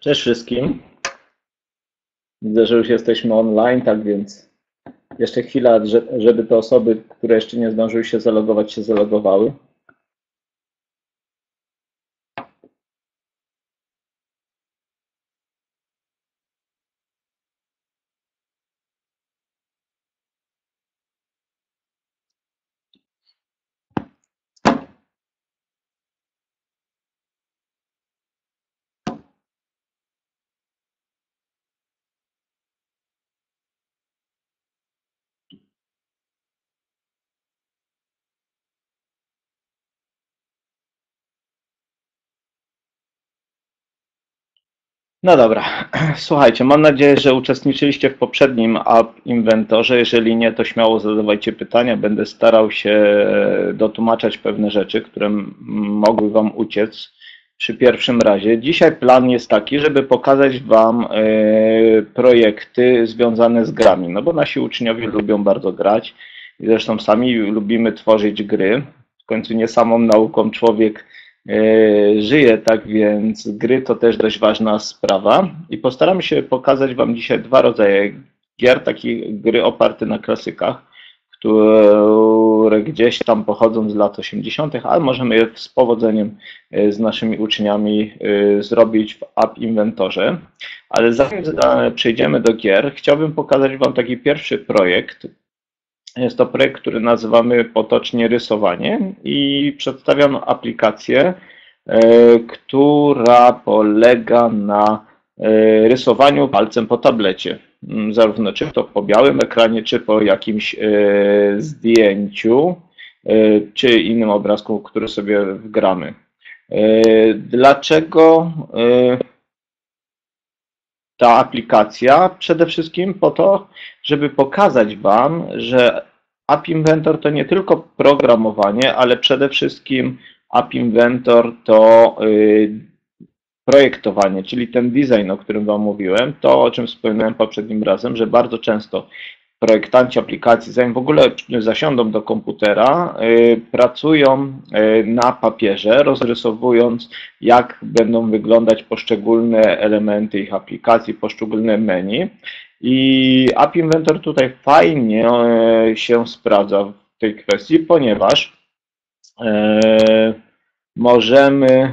Cześć wszystkim. Widzę, że już jesteśmy online, tak więc jeszcze chwila, żeby te osoby, które jeszcze nie zdążyły się zalogować, się zalogowały. No dobra, słuchajcie, mam nadzieję, że uczestniczyliście w poprzednim App Inventorze. Jeżeli nie, to śmiało zadawajcie pytania. Będę starał się dotłumaczać pewne rzeczy, które mogły Wam uciec przy pierwszym razie. Dzisiaj plan jest taki, żeby pokazać Wam e, projekty związane z grami, no bo nasi uczniowie lubią bardzo grać i zresztą sami lubimy tworzyć gry. W końcu nie samą nauką człowiek żyje, tak więc gry to też dość ważna sprawa i postaram się pokazać Wam dzisiaj dwa rodzaje gier, takie gry oparte na klasykach, które gdzieś tam pochodzą z lat 80., ale możemy je z powodzeniem e, z naszymi uczniami e, zrobić w App Inventorze. Ale zanim przejdziemy do gier, chciałbym pokazać Wam taki pierwszy projekt, jest to projekt, który nazywamy potocznie rysowanie i przedstawiam aplikację, e, która polega na e, rysowaniu palcem po tablecie. Mm, zarówno czy to po białym ekranie, czy po jakimś e, zdjęciu, czy innym obrazku, który sobie wgramy. Dlaczego ta aplikacja przede wszystkim po to, żeby pokazać Wam, że App Inventor to nie tylko programowanie, ale przede wszystkim App Inventor to y, projektowanie, czyli ten design, o którym Wam mówiłem, to o czym wspominałem poprzednim razem, że bardzo często projektanci aplikacji, zanim w ogóle zasiądą do komputera, y, pracują y, na papierze, rozrysowując, jak będą wyglądać poszczególne elementy ich aplikacji, poszczególne menu. I App Inventor tutaj fajnie y, się sprawdza w tej kwestii, ponieważ możemy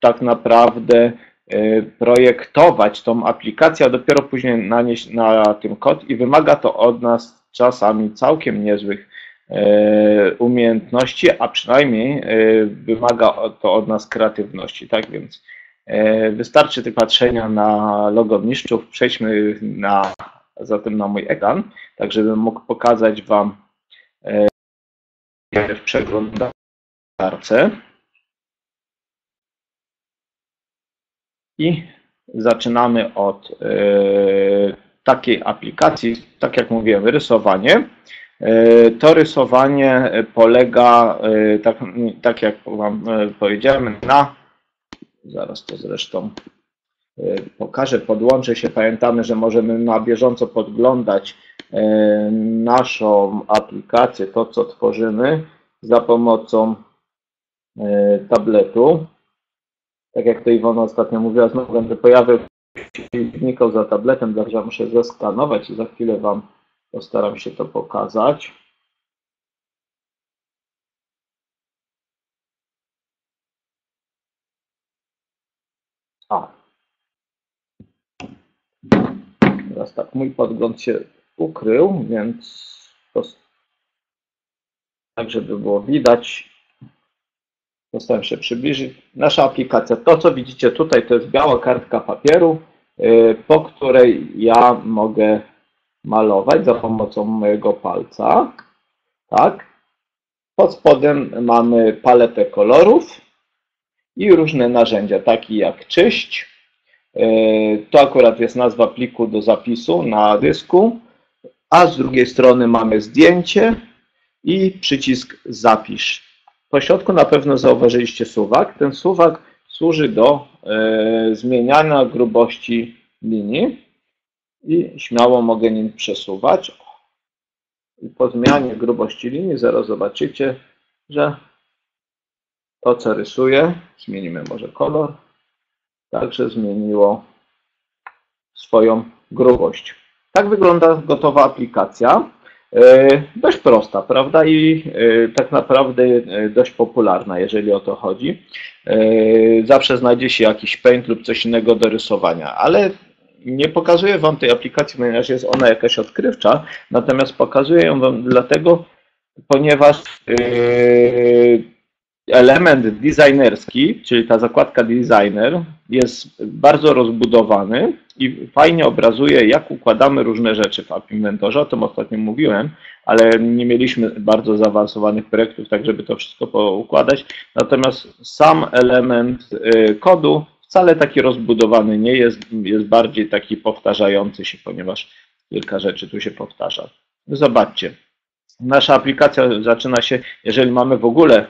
tak naprawdę projektować tą aplikację, a dopiero później nanieść na tym kod i wymaga to od nas czasami całkiem niezłych e, umiejętności, a przynajmniej e, wymaga to od nas kreatywności. Tak więc wystarczy tylko patrzenia na logo mistrzów. Przejdźmy na, zatem na mój ekran, tak żebym mógł pokazać Wam w przeglądarce. I zaczynamy od e, takiej aplikacji, tak jak mówiłem, rysowanie. E, to rysowanie polega, e, tak, tak jak Wam powiedziałem, na, zaraz to zresztą pokażę, podłączę się. Pamiętamy, że możemy na bieżąco podglądać naszą aplikację, to co tworzymy za pomocą tabletu tak jak to Iwona ostatnio mówiła, znowu będę pojawił znikał za tabletem, także muszę zeskanować i za chwilę Wam postaram się to pokazać. A. Teraz tak, mój podgląd się ukrył, więc tak, żeby było widać, Postaram się przybliżyć. Nasza aplikacja, to co widzicie tutaj, to jest biała kartka papieru, y, po której ja mogę malować za pomocą mojego palca. Tak. Pod spodem mamy paletę kolorów i różne narzędzia, takie jak czyść. Y, to akurat jest nazwa pliku do zapisu na dysku, a z drugiej strony mamy zdjęcie i przycisk zapisz. Po środku na pewno zauważyliście suwak. Ten suwak służy do e, zmieniania grubości linii i śmiało mogę nim przesuwać. I po zmianie grubości linii zaraz zobaczycie, że to co rysuję, zmienimy może kolor, także zmieniło swoją grubość. Tak wygląda gotowa aplikacja. E, dość prosta, prawda? I e, tak naprawdę e, dość popularna, jeżeli o to chodzi. Zawsze znajdzie się jakiś paint lub coś innego do rysowania, ale nie pokazuję Wam tej aplikacji, ponieważ jest ona jakaś odkrywcza, natomiast pokazuję ją Wam dlatego, ponieważ element designerski, czyli ta zakładka designer, jest bardzo rozbudowany i fajnie obrazuje, jak układamy różne rzeczy w App Inventorze. O tym ostatnio mówiłem, ale nie mieliśmy bardzo zaawansowanych projektów, tak żeby to wszystko poukładać. Natomiast sam element y, kodu wcale taki rozbudowany nie jest, jest bardziej taki powtarzający się, ponieważ kilka rzeczy tu się powtarza. Zobaczcie, nasza aplikacja zaczyna się, jeżeli mamy w ogóle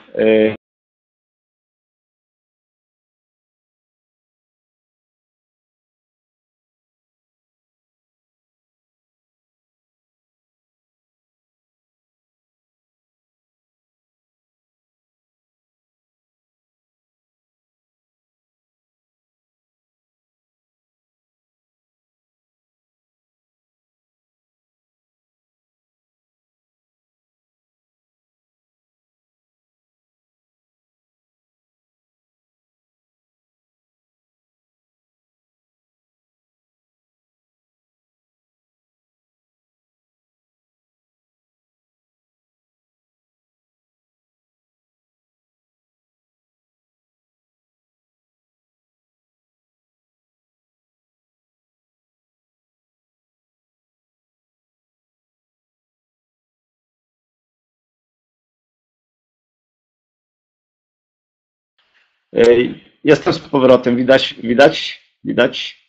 Jestem z powrotem, widać, widać, widać.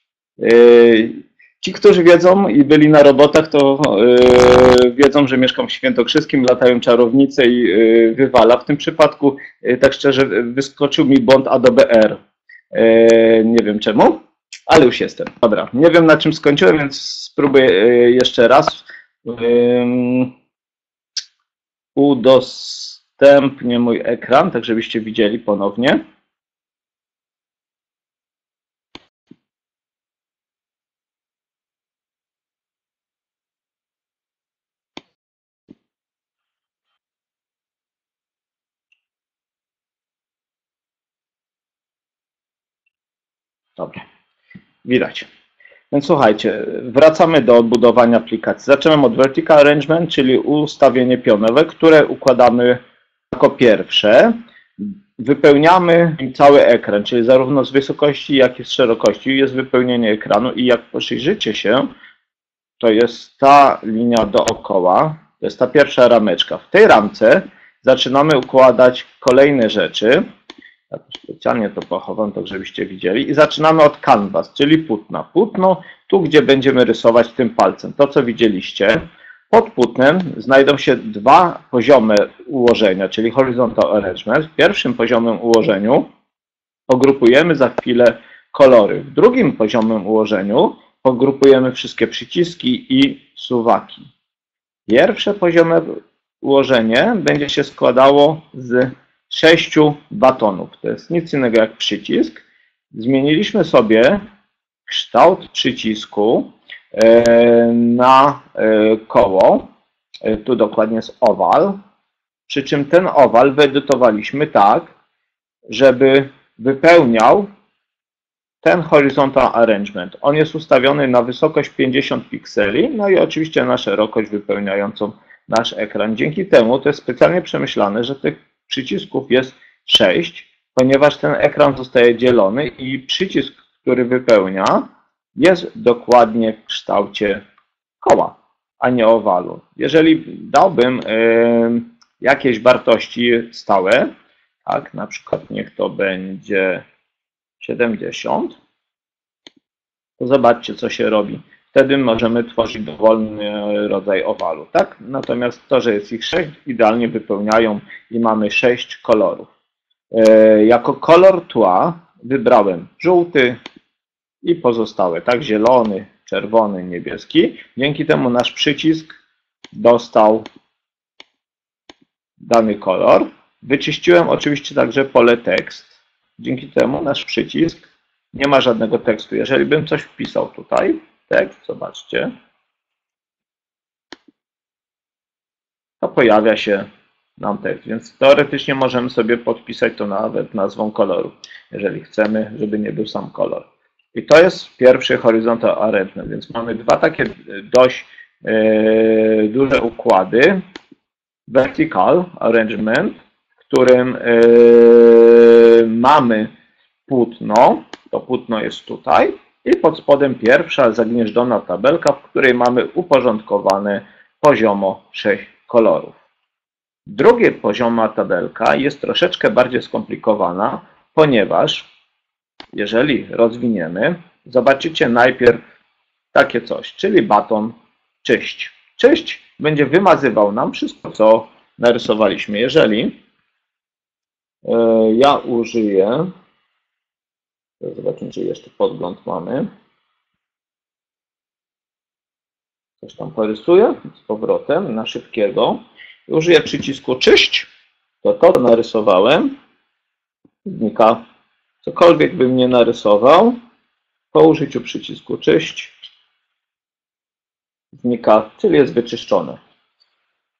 Ci, którzy wiedzą i byli na robotach, to wiedzą, że mieszkam w Świętokrzyskim, latają czarownice i wywala. W tym przypadku, tak szczerze, wyskoczył mi błąd Adobe R. Nie wiem czemu, ale już jestem. Dobra, nie wiem na czym skończyłem, więc spróbuję jeszcze raz. Udostępnię mój ekran, tak żebyście widzieli ponownie. Dobra, widać. Więc słuchajcie, wracamy do budowania aplikacji. Zaczynamy od Vertical Arrangement, czyli ustawienie pionowe, które układamy jako pierwsze. Wypełniamy cały ekran, czyli zarówno z wysokości, jak i z szerokości jest wypełnienie ekranu i jak przyjrzycie się, to jest ta linia dookoła, to jest ta pierwsza rameczka. W tej ramce zaczynamy układać kolejne rzeczy, ja tu specjalnie to pochowam, tak żebyście widzieli. I zaczynamy od canvas, czyli płótna. Płótno, tu gdzie będziemy rysować tym palcem. To, co widzieliście. Pod płótnem znajdą się dwa poziomy ułożenia, czyli horizontal arrangement. W pierwszym poziomem ułożeniu pogrupujemy za chwilę kolory. W drugim poziomem ułożeniu pogrupujemy wszystkie przyciski i suwaki. Pierwsze poziome ułożenie będzie się składało z sześciu batonów. To jest nic innego jak przycisk. Zmieniliśmy sobie kształt przycisku e, na e, koło. E, tu dokładnie jest owal. Przy czym ten owal wyedytowaliśmy tak, żeby wypełniał ten horizontal arrangement. On jest ustawiony na wysokość 50 pikseli, no i oczywiście na szerokość wypełniającą nasz ekran. Dzięki temu to jest specjalnie przemyślane, że tych przycisków jest 6, ponieważ ten ekran zostaje dzielony i przycisk, który wypełnia, jest dokładnie w kształcie koła, a nie owalu. Jeżeli dałbym jakieś wartości stałe, tak, na przykład niech to będzie 70, to zobaczcie, co się robi. Wtedy możemy tworzyć dowolny rodzaj owalu. Tak? Natomiast to, że jest ich 6, idealnie wypełniają i mamy 6 kolorów. E, jako kolor tła wybrałem żółty i pozostałe, tak? Zielony, czerwony, niebieski. Dzięki temu nasz przycisk dostał dany kolor. Wyczyściłem oczywiście także pole tekst. Dzięki temu nasz przycisk Nie ma żadnego tekstu. Jeżeli bym coś wpisał tutaj, tekst, zobaczcie, to pojawia się nam tekst. Więc teoretycznie możemy sobie podpisać to nawet nazwą koloru, jeżeli chcemy, żeby nie był sam kolor. I to jest pierwszy horizontal arrangement, więc mamy dwa takie dość e, duże układy. Vertical arrangement, w którym e, mamy płótno, to płótno jest tutaj i pod spodem pierwsza zagnieżdżona tabelka, w której mamy uporządkowane poziomo sześć kolorów. Drugie pozioma tabelka jest troszeczkę bardziej skomplikowana, ponieważ jeżeli rozwiniemy, zobaczycie najpierw takie coś, czyli baton czyść. Czyść będzie wymazywał nam wszystko, co narysowaliśmy. Jeżeli e, ja użyję, zobaczymy, czy jeszcze podgląd mamy. Coś tam porysuję z powrotem na szybkiego. Użyję przycisku czyść, to to, narysowałem, znika. Cokolwiek bym nie narysował, po użyciu przycisku czyść, znika, czyli jest wyczyszczone.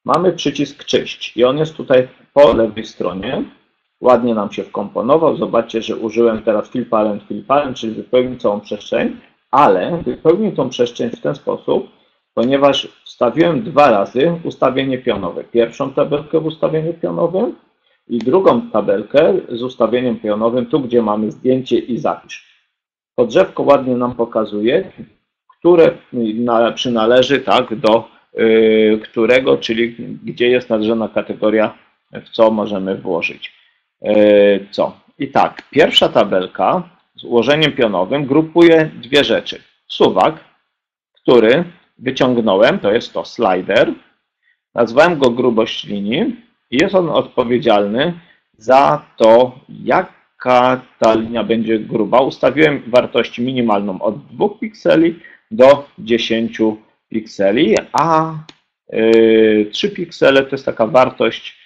Mamy przycisk czyść i on jest tutaj po lewej stronie. Ładnie nam się wkomponował. Zobaczcie, że użyłem teraz fill parent, fill parent, czyli wypełnił całą przestrzeń, ale wypełnił tą przestrzeń w ten sposób, ponieważ wstawiłem dwa razy ustawienie pionowe. Pierwszą tabelkę w ustawieniu pionowym i drugą tabelkę z ustawieniem pionowym, tu gdzie mamy zdjęcie i zapisz. Podrzewko ładnie nam pokazuje, które przynależy tak, do y, którego, czyli gdzie jest nadrzędna kategoria, w co możemy włożyć. Y, co? I tak, pierwsza tabelka z ułożeniem pionowym grupuje dwie rzeczy. Suwak, który wyciągnąłem, to jest to slider. Nazwałem go grubość linii i jest on odpowiedzialny za to, jaka ta linia będzie gruba. Ustawiłem wartość minimalną od 2 pikseli do 10 pikseli, a 3 y, piksele to jest taka wartość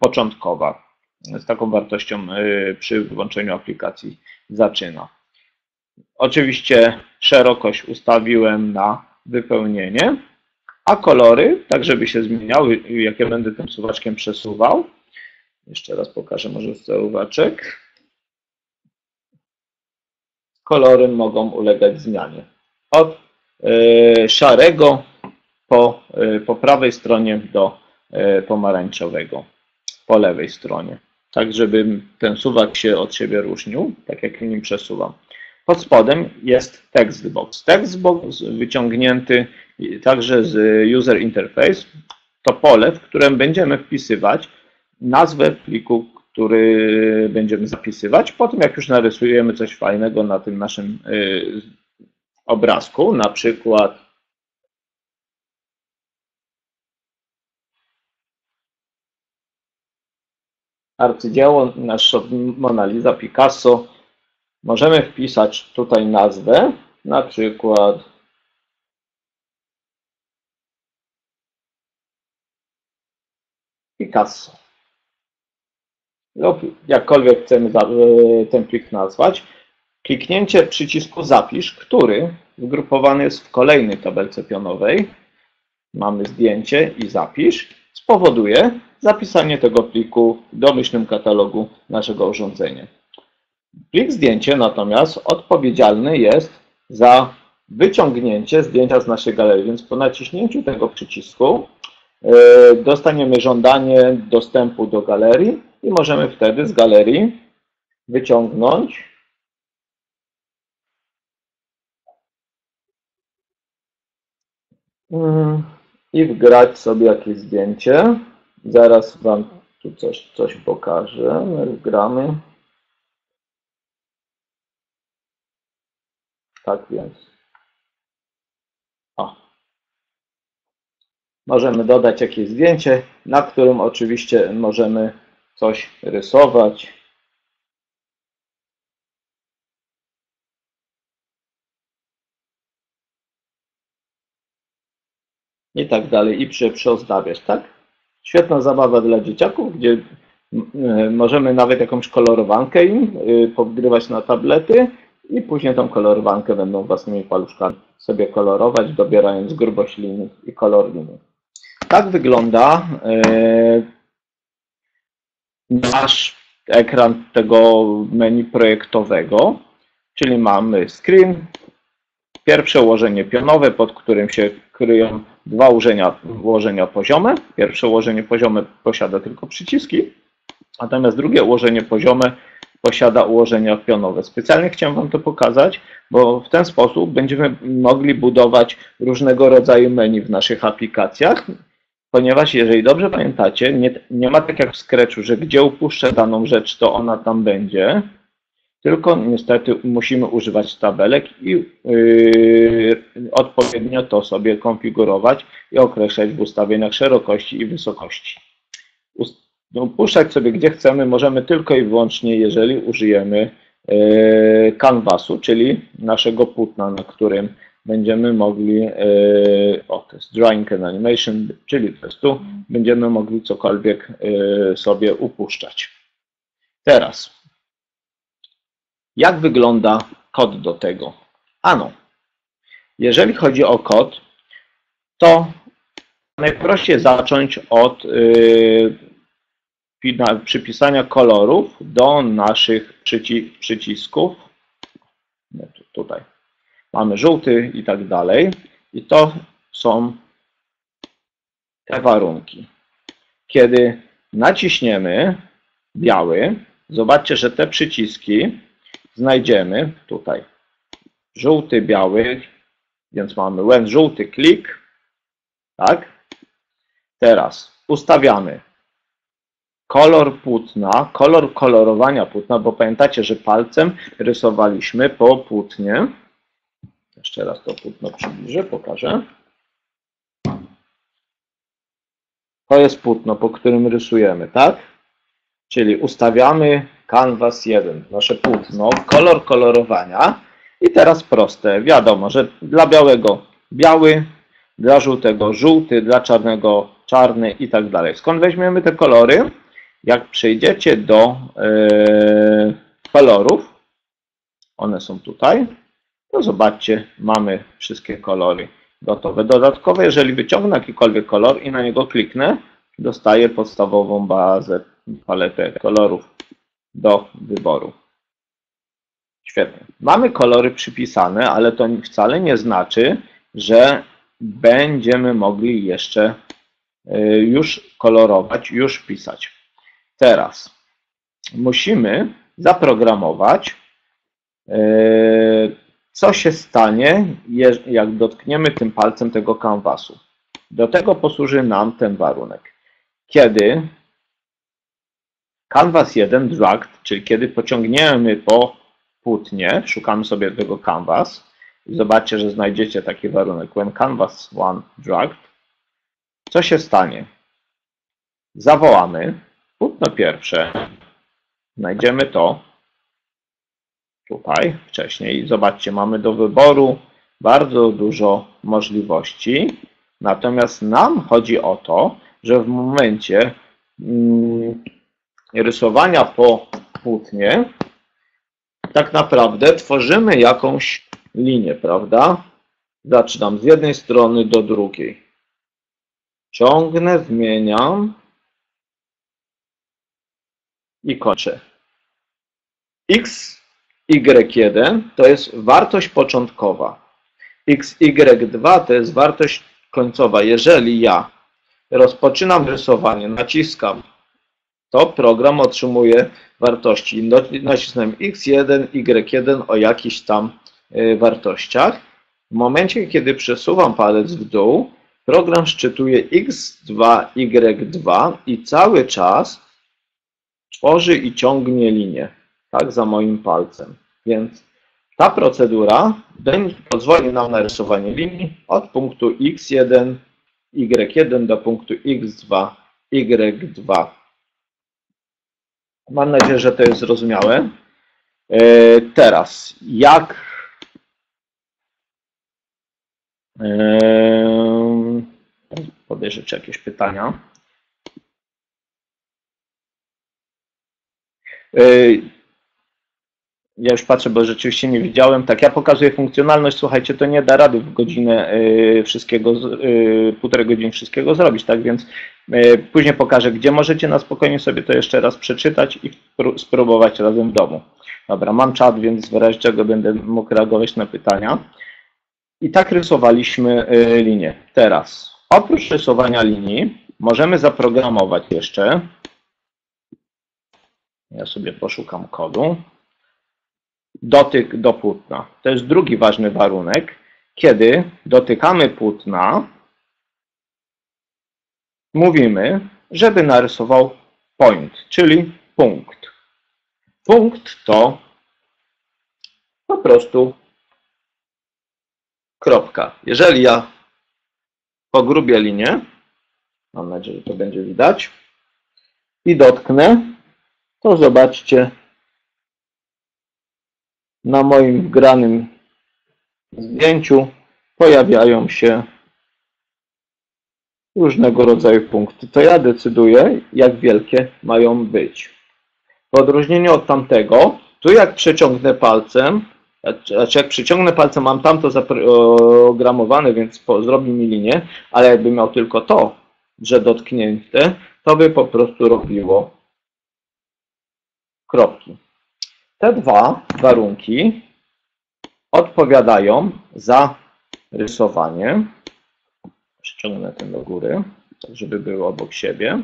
początkowa. Z taką wartością y, przy włączeniu aplikacji zaczyna. Oczywiście szerokość ustawiłem na wypełnienie, a kolory, tak żeby się zmieniały, jak ja będę tym suwaczkiem przesuwał. Jeszcze raz pokażę może suwaczek. Kolory mogą ulegać zmianie. Od y, szarego po, y, po prawej stronie do pomarańczowego po lewej stronie. Tak, żeby ten suwak się od siebie różnił, tak jak nim przesuwam. Pod spodem jest textbox. Textbox wyciągnięty także z user interface. To pole, w którym będziemy wpisywać nazwę pliku, który będziemy zapisywać. Po tym, jak już narysujemy coś fajnego na tym naszym y, obrazku, na przykład arcydzieło, nasz Mona Lisa, Picasso, Możemy wpisać tutaj nazwę, na przykład Picasso. Lub jakkolwiek chcemy e, ten plik nazwać. Kliknięcie przycisku Zapisz, który zgrupowany jest w kolejnej tabelce pionowej, mamy zdjęcie i zapisz, spowoduje zapisanie tego pliku w domyślnym katalogu naszego urządzenia. Plik zdjęcie natomiast odpowiedzialny jest za wyciągnięcie zdjęcia z naszej galerii, więc po naciśnięciu tego przycisku e, dostaniemy żądanie dostępu do galerii i możemy wtedy z galerii wyciągnąć i wgrać sobie jakieś zdjęcie. Zaraz Wam tu coś, coś pokażę. My wgramy. Tak więc. O. Możemy dodać jakieś zdjęcie, na którym oczywiście możemy coś rysować. I tak dalej, i przy, przyozdabiać, tak? Świetna zabawa dla dzieciaków, gdzie e, Możemy nawet jakąś kolorowankę im y, powgrywać na tablety i później tą kolorowankę będą własnymi paluszkami sobie kolorować, dobierając grubość linii i kolor linii. Tak wygląda e, nasz ekran tego menu projektowego, czyli mamy screen, pierwsze ułożenie pionowe, pod którym się kryją dwa ułożenia, ułożenia poziome. Pierwsze ułożenie poziome posiada tylko przyciski, natomiast drugie ułożenie poziome posiada ułożenia pionowe. Specjalnie chciałem Wam to pokazać, bo w ten sposób będziemy mogli budować różnego rodzaju menu w naszych aplikacjach, ponieważ jeżeli dobrze pamiętacie, nie, nie ma tak jak w Scratchu, że gdzie upuszczę daną rzecz, to ona tam będzie, tylko niestety musimy używać tabelek i yy, odpowiednio to sobie konfigurować i określać w ustawieniach szerokości i wysokości. No, Puszczać sobie gdzie chcemy możemy tylko i wyłącznie, jeżeli użyjemy yy, canvasu, czyli naszego płótna, na którym będziemy mogli, yy, o to jest drawing and animation, czyli to jest tu, będziemy mogli cokolwiek yy, sobie upuszczać. Teraz, jak wygląda kod do tego? Ano, jeżeli chodzi o kod, to najprościej zacząć od yy, przypisania kolorów do naszych przyci przycisków. Nie, tu, tutaj. Mamy żółty i tak dalej. I to są te warunki. Kiedy naciśniemy biały, zobaczcie, że te przyciski znajdziemy tutaj. Żółty, biały, więc mamy when żółty klik. Tak? Teraz ustawiamy kolor płótna, kolor kolorowania płótna, bo pamiętacie, że palcem rysowaliśmy po płótnie. Jeszcze raz to płótno przybliżę, pokażę. To jest płótno, po którym rysujemy, tak? Czyli ustawiamy canvas 1, nasze płótno, kolor kolorowania i teraz proste, wiadomo, że dla białego biały, dla żółtego żółty, dla czarnego czarny i tak dalej. Skąd weźmiemy te kolory? Jak przejdziecie do e, kolorów, one są tutaj, to zobaczcie, mamy wszystkie kolory gotowe. Dodatkowo, jeżeli wyciągnę jakikolwiek kolor i na niego kliknę, dostaję podstawową bazę, paletę kolorów do wyboru. Świetnie. Mamy kolory przypisane, ale to wcale nie znaczy, że będziemy mogli jeszcze y, już kolorować, już pisać. Teraz musimy zaprogramować, y, co się stanie, jak dotkniemy tym palcem tego kanwasu. Do tego posłuży nam ten warunek. Kiedy Canvas 1 dragged, czyli kiedy pociągniemy po płótnie, szukamy sobie tego canvas i zobaczcie, że znajdziecie taki warunek when canvas 1 dragged, co się stanie? Zawołamy płótno pierwsze, znajdziemy to tutaj wcześniej. Zobaczcie, mamy do wyboru bardzo dużo możliwości, natomiast nam chodzi o to, że w momencie mm, rysowania po płótnie, tak naprawdę tworzymy jakąś linię, prawda? Zaczynam z jednej strony do drugiej. Ciągnę, zmieniam i kończę. x, y1 to jest wartość początkowa. x, y2 to jest wartość końcowa. Jeżeli ja rozpoczynam rysowanie, naciskam to program otrzymuje wartości. Nacisnąłem X1, Y1 o jakichś tam y, wartościach. W momencie, kiedy przesuwam palec w dół, program szczytuje X2, Y2 i cały czas tworzy i ciągnie linię, tak, za moim palcem. Więc ta procedura pozwoli nam na rysowanie linii od punktu X1, Y1 do punktu X2, Y2. Mam nadzieję, że to jest zrozumiałe. E, Teraz, jak e, podejrzę, jakieś pytania. Ja już patrzę, bo rzeczywiście nie widziałem. Tak, ja pokazuję funkcjonalność. Słuchajcie, to nie da rady w godzinę yy, wszystkiego, yy, półtorej godziny wszystkiego zrobić, tak więc yy, później pokażę, gdzie możecie na spokojnie sobie to jeszcze raz przeczytać i spró- spróbować razem w domu. Dobra, mam czat, więc w razie czego będę mógł reagować na pytania. I tak rysowaliśmy y, linię. Teraz, oprócz rysowania linii, możemy zaprogramować jeszcze. Ja sobie poszukam kodu. Dotyk do płótna. To jest drugi ważny warunek. Kiedy dotykamy płótna, mówimy, żeby narysował point, czyli punkt. Punkt to po prostu kropka. Jeżeli ja pogrubię linię, mam nadzieję, że to będzie widać, i dotknę, to zobaczcie na moim wgranym zdjęciu pojawiają się różnego rodzaju punkty. To ja decyduję, jak wielkie mają być. W odróżnieniu od tamtego, tu jak przeciągnę palcem, znaczy jak przyciągnę palcem, mam tamto zaprogramowane, więc po, zrobi mi linię, ale jakby miał tylko to, że dotknięte, to by po prostu robiło kropki. Te dwa warunki odpowiadają za rysowanie. Przyciągnę ten do góry, tak żeby były obok siebie.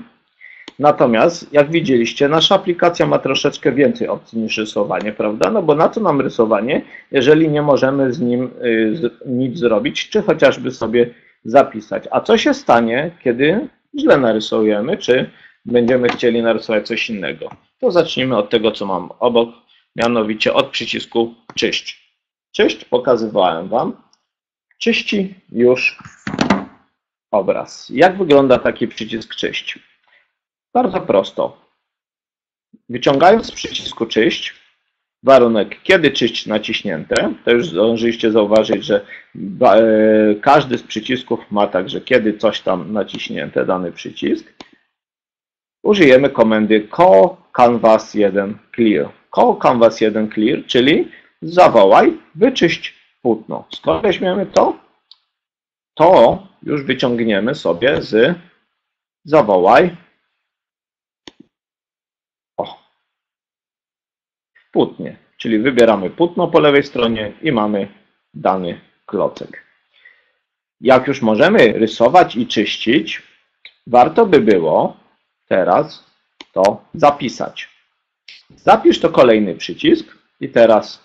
Natomiast, jak widzieliście, nasza aplikacja ma troszeczkę więcej opcji niż rysowanie, prawda? No bo na co nam rysowanie, jeżeli nie możemy z nim y, nic zrobić, czy chociażby sobie zapisać. A co się stanie, kiedy źle narysujemy, czy będziemy chcieli narysować coś innego? To zacznijmy od tego, co mam obok, mianowicie od przycisku czyść. Czyść pokazywałem Wam. Czyści już obraz. Jak wygląda taki przycisk czyść? Bardzo prosto. Wyciągając z przycisku czyść, warunek kiedy czyść naciśnięte, to już zdążyliście zauważyć, że e, każdy z przycisków ma także kiedy coś tam naciśnięte, dany przycisk. Użyjemy komendy call canvas 1 clear. Call canvas 1 clear, czyli zawołaj, wyczyść płótno. Skoro weźmiemy to, to już wyciągniemy sobie z zawołaj o, płótnie, czyli wybieramy płótno po lewej stronie i mamy dany klocek. Jak już możemy rysować i czyścić, warto by było teraz to zapisać. Zapisz to kolejny przycisk i teraz,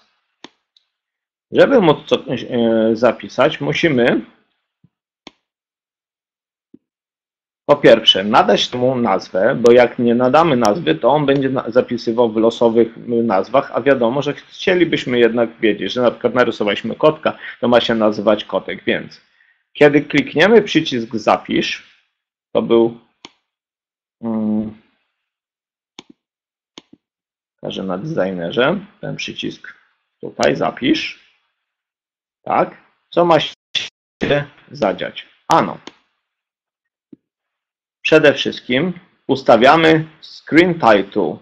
żeby móc coś e, zapisać, musimy po pierwsze nadać temu nazwę, bo jak nie nadamy nazwy, to on będzie zapisywał w losowych nazwach, a wiadomo, że chcielibyśmy jednak wiedzieć, że na przykład narysowaliśmy kotka, to ma się nazywać kotek, więc kiedy klikniemy przycisk zapisz, to był mm, Pokażę na designerze ten przycisk tutaj, zapisz. Tak. Co ma się zadziać? Ano. Przede wszystkim ustawiamy screen title,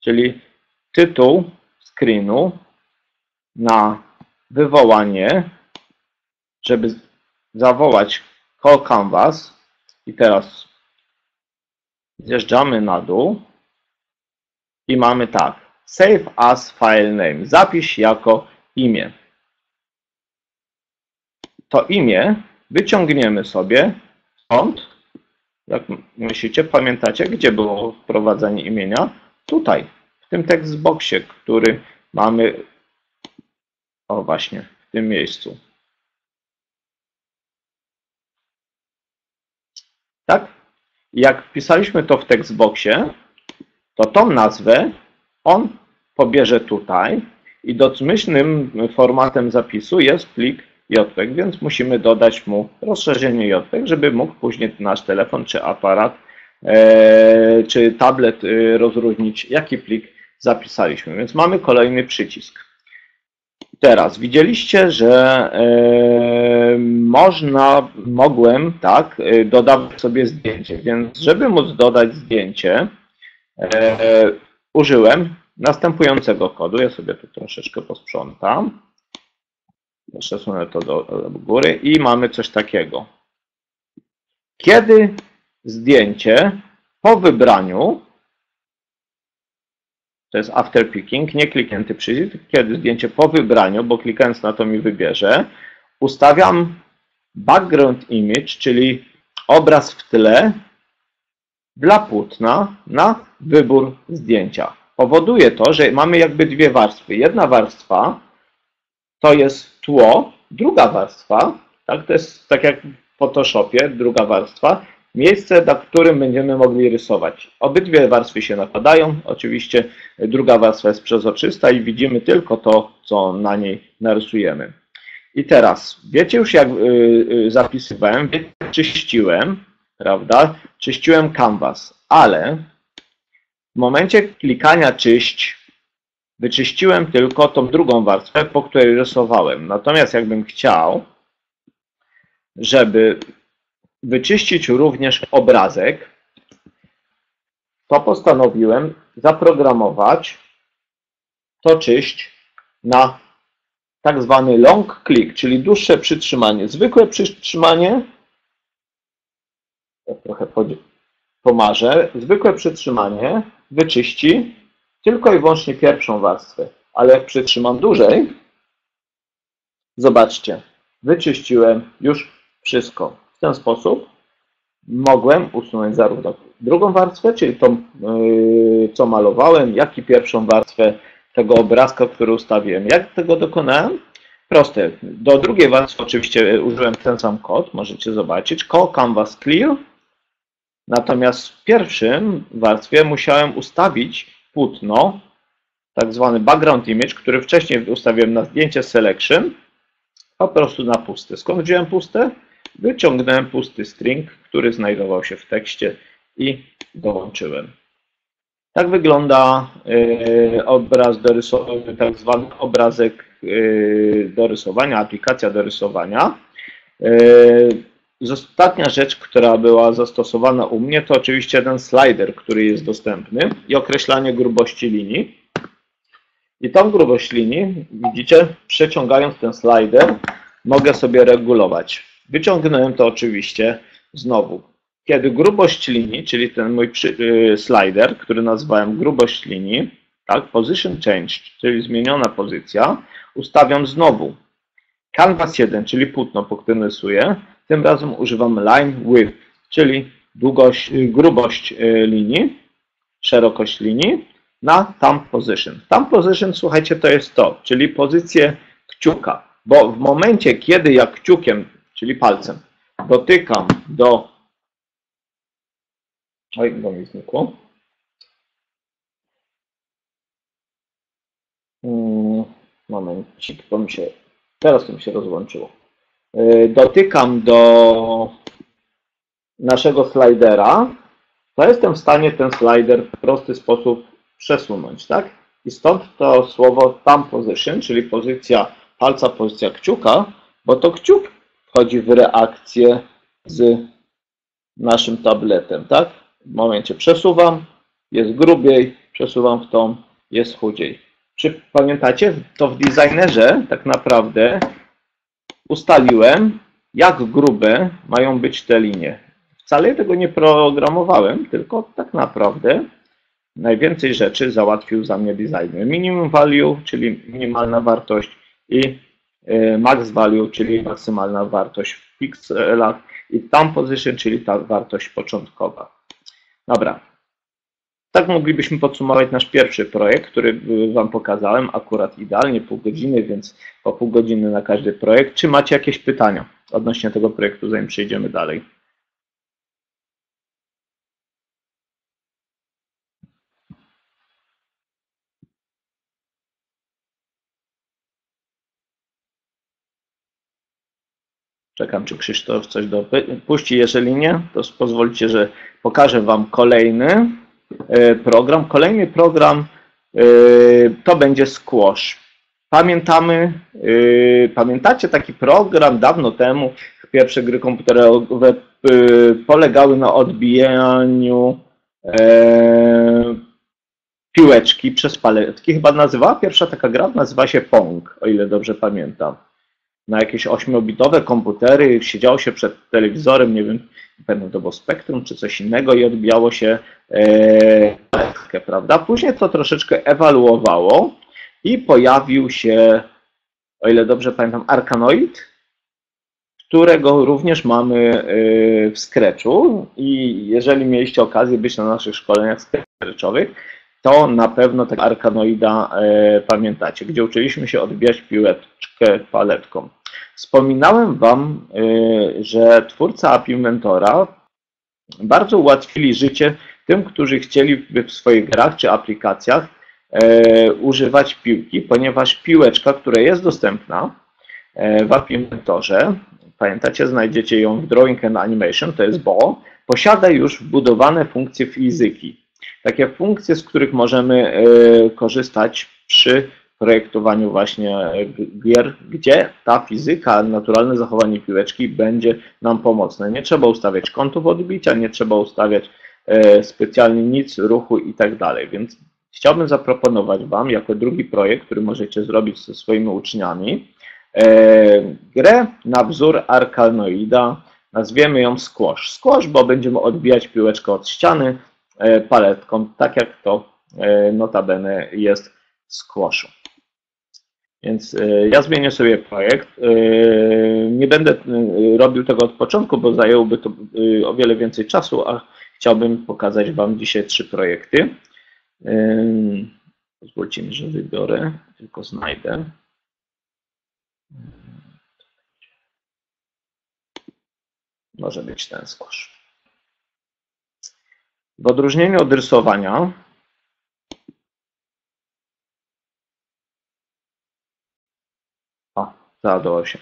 czyli tytuł screenu na wywołanie, żeby zawołać call canvas i teraz zjeżdżamy na dół i mamy tak. Save as file name. Zapisz jako imię. To imię wyciągniemy sobie stąd. Jak myślicie, pamiętacie, gdzie było wprowadzenie imienia? Tutaj, w tym textboxie, który mamy. O, właśnie, w tym miejscu. Tak? Jak wpisaliśmy to w textboxie, to tą nazwę on pobierze tutaj i domyślnym formatem zapisu jest plik JPEG, więc musimy dodać mu rozszerzenie JPEG, żeby mógł później nasz telefon czy aparat e, czy tablet e, rozróżnić, jaki plik zapisaliśmy. Więc mamy kolejny przycisk. Teraz widzieliście, że e, można, mogłem tak, dodawać sobie zdjęcie, więc żeby móc dodać zdjęcie, E, użyłem następującego kodu. Ja sobie tu troszeczkę posprzątam. Przesunę to do, do góry i mamy coś takiego. Kiedy zdjęcie po wybraniu, to jest after picking, nie kliknięty przycisk, kiedy zdjęcie po wybraniu, bo klikając na to mi wybierze, ustawiam background image, czyli obraz w tle dla płótna na wybór zdjęcia. Powoduje to, że mamy jakby dwie warstwy. Jedna warstwa to jest tło, druga warstwa, tak, to jest tak jak w Photoshopie, druga warstwa, miejsce, na którym będziemy mogli rysować. Obydwie warstwy się nakładają, oczywiście druga warstwa jest przezroczysta i widzimy tylko to, co na niej narysujemy. I teraz, wiecie już jak y, y, zapisywałem, czyściłem, prawda, czyściłem canvas, ale w momencie klikania czyść wyczyściłem tylko tą drugą warstwę, po której rysowałem. Natomiast jakbym chciał, żeby wyczyścić również obrazek, to postanowiłem zaprogramować to czyść na tak zwany long click, czyli dłuższe przytrzymanie. Zwykłe przytrzymanie, ja trochę pomarzę, zwykłe przytrzymanie wyczyści tylko i wyłącznie pierwszą warstwę, ale jak przytrzymam dłużej, zobaczcie, wyczyściłem już wszystko. W ten sposób mogłem usunąć zarówno drugą warstwę, czyli tą, yy, co malowałem, jak i pierwszą warstwę tego obrazka, który ustawiłem. Jak tego dokonałem? Proste. Do drugiej warstwy oczywiście użyłem ten sam kod, możecie zobaczyć. Call canvas clear. Natomiast w pierwszym warstwie musiałem ustawić płótno, tak zwany background image, który wcześniej ustawiłem na zdjęcie selection, po prostu na pusty. Skąd wziąłem puste? Wyciągnąłem pusty string, który znajdował się w tekście i dołączyłem. Tak wygląda y, obraz do rysowania, tak zwany obrazek y, do rysowania, aplikacja do rysowania. Y, Ostatnia rzecz, która była zastosowana u mnie, to oczywiście ten slider, który jest dostępny i określanie grubości linii. I tą grubość linii, widzicie, przeciągając ten slider, mogę sobie regulować. Wyciągnąłem to oczywiście znowu. Kiedy grubość linii, czyli ten mój y, slider, który nazwałem grubość linii, tak, position change, czyli zmieniona pozycja, ustawiam znowu. Canvas 1, czyli płótno, po którym rysuję, tym razem używam line width, czyli długość, y, grubość y, linii, szerokość linii na thumb position. Thumb position, słuchajcie, to jest to, czyli pozycję kciuka, bo w momencie, kiedy ja kciukiem, czyli palcem, dotykam do... Oj, bo mi znikło. Bo mi się... Teraz to mi się rozłączyło. Y, dotykam do naszego slidera, to jestem w stanie ten slider w prosty sposób przesunąć, tak? I stąd to słowo thumb position, czyli pozycja palca, pozycja kciuka, bo to kciuk wchodzi w reakcję z naszym tabletem, tak? W momencie przesuwam, jest grubiej, przesuwam w tą, jest chudziej. Czy pamiętacie, to w designerze tak naprawdę ustaliłem, jak grube mają być te linie. Wcale tego nie programowałem, tylko tak naprawdę najwięcej rzeczy załatwił za mnie designer. Minimum value, czyli minimalna wartość i e, max value, czyli maksymalna wartość w pikselach i thumb position, czyli ta wartość początkowa. Dobra, tak moglibyśmy podsumować nasz pierwszy projekt, który Wam pokazałem, akurat idealnie pół godziny, więc po pół godziny na każdy projekt. Czy macie jakieś pytania odnośnie tego projektu, zanim przejdziemy dalej? Czekam, czy Krzysztof coś dopuści. Jeżeli nie, to pozwólcie, że pokażę Wam kolejny program. Kolejny program e, to będzie Squash. Pamiętamy, e, pamiętacie taki program dawno temu, pierwsze gry komputerowe polegały na odbijaniu piłeczki przez paletki. Chyba nazywała pierwsza taka gra, nazywa się Pong, o ile dobrze pamiętam. Na jakieś 8-bitowe komputery, siedziało się przed telewizorem, nie wiem, pewno to było Spektrum czy coś innego i odbijało się e, paletkę, prawda? Później to troszeczkę ewaluowało i pojawił się, o ile dobrze pamiętam, Arkanoid, którego również mamy y, w Scratchu i jeżeli mieliście okazję być na naszych szkoleniach Scratchowych, to na pewno tego Arkanoida y, pamiętacie, gdzie uczyliśmy się odbijać piłeczkę paletką. Wspominałem Wam, y, że twórca API Mentora bardzo ułatwili życie tym, którzy chcieliby w swoich grach czy aplikacjach używać piłki, ponieważ piłeczka, która jest dostępna w API Mentorze, pamiętacie, znajdziecie ją w Drawing and Animation, to jest BO, posiada już wbudowane funkcje fizyki. Takie funkcje, z których możemy e, korzystać przy projektowaniu właśnie gier, gdzie ta fizyka, naturalne zachowanie piłeczki będzie nam pomocne. Nie trzeba ustawiać kątów odbicia, nie trzeba ustawiać e, specjalnie nic, ruchu i tak dalej. Więc chciałbym zaproponować Wam jako drugi projekt, który możecie zrobić ze swoimi uczniami, E, grę na wzór arkanoida. Nazwiemy ją squash. Squash, bo będziemy odbijać piłeczkę od ściany e, paletką, tak jak to e, notabene jest w squashu. Więc ja zmienię sobie projekt. Nie będę robił tego od początku, bo zajęłoby to o wiele więcej czasu, a chciałbym pokazać Wam dzisiaj trzy projekty. Pozwólcie mi, że wybiorę, tylko znajdę. Może być ten squash. W odróżnieniu od rysowania O, się.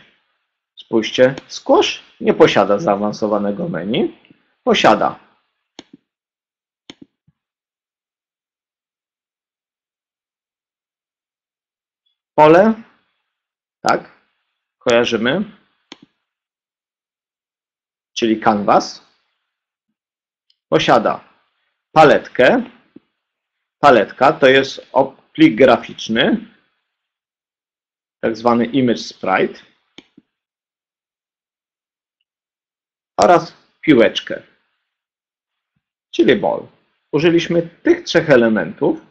Spójrzcie, squash nie posiada zaawansowanego menu. Posiada. Pole, tak, kojarzymy, czyli canvas, posiada paletkę. Paletka to jest plik graficzny, tak zwany image sprite oraz piłeczkę, czyli ball. Użyliśmy tych trzech elementów.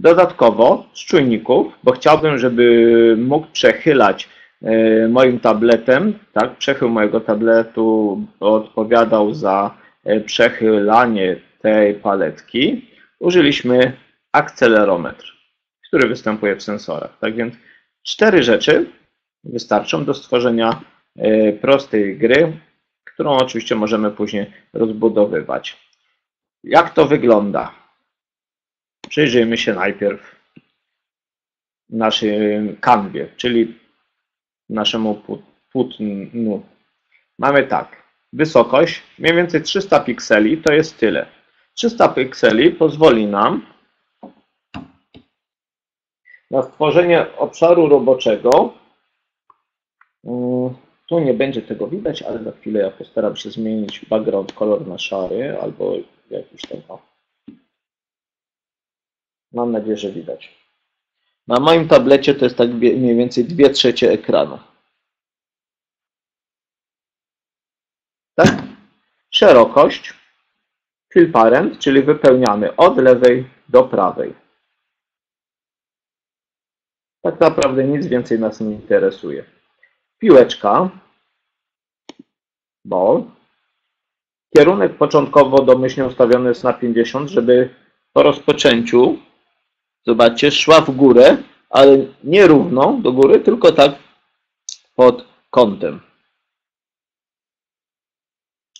Dodatkowo z czujników, bo chciałbym, żeby mógł przechylać E, moim tabletem, tak, przechył mojego tabletu odpowiadał za e, przechylanie tej paletki, użyliśmy akcelerometr, który występuje w sensorach. Tak więc cztery rzeczy wystarczą do stworzenia e, prostej gry, którą oczywiście możemy później rozbudowywać. Jak to wygląda? Przyjrzyjmy się najpierw naszej kanwie, czyli naszemu płótnu. Mamy tak, wysokość mniej więcej 300 pikseli, to jest tyle. 300 pikseli pozwoli nam na stworzenie obszaru roboczego. Mm, tu nie będzie tego widać, ale za chwilę ja postaram się zmienić background kolor na szary albo jakiś tam. Mam nadzieję, że widać. Na moim tablecie to jest tak mniej więcej 2 trzecie ekranu. Tak? Szerokość, fill parent, czyli wypełniamy od lewej do prawej. Tak naprawdę nic więcej nas nie interesuje. Piłeczka, ball. Kierunek początkowo domyślnie ustawiony jest na 50, żeby po rozpoczęciu zobaczcie, szła w górę, ale nie równo do góry, tylko tak pod kątem.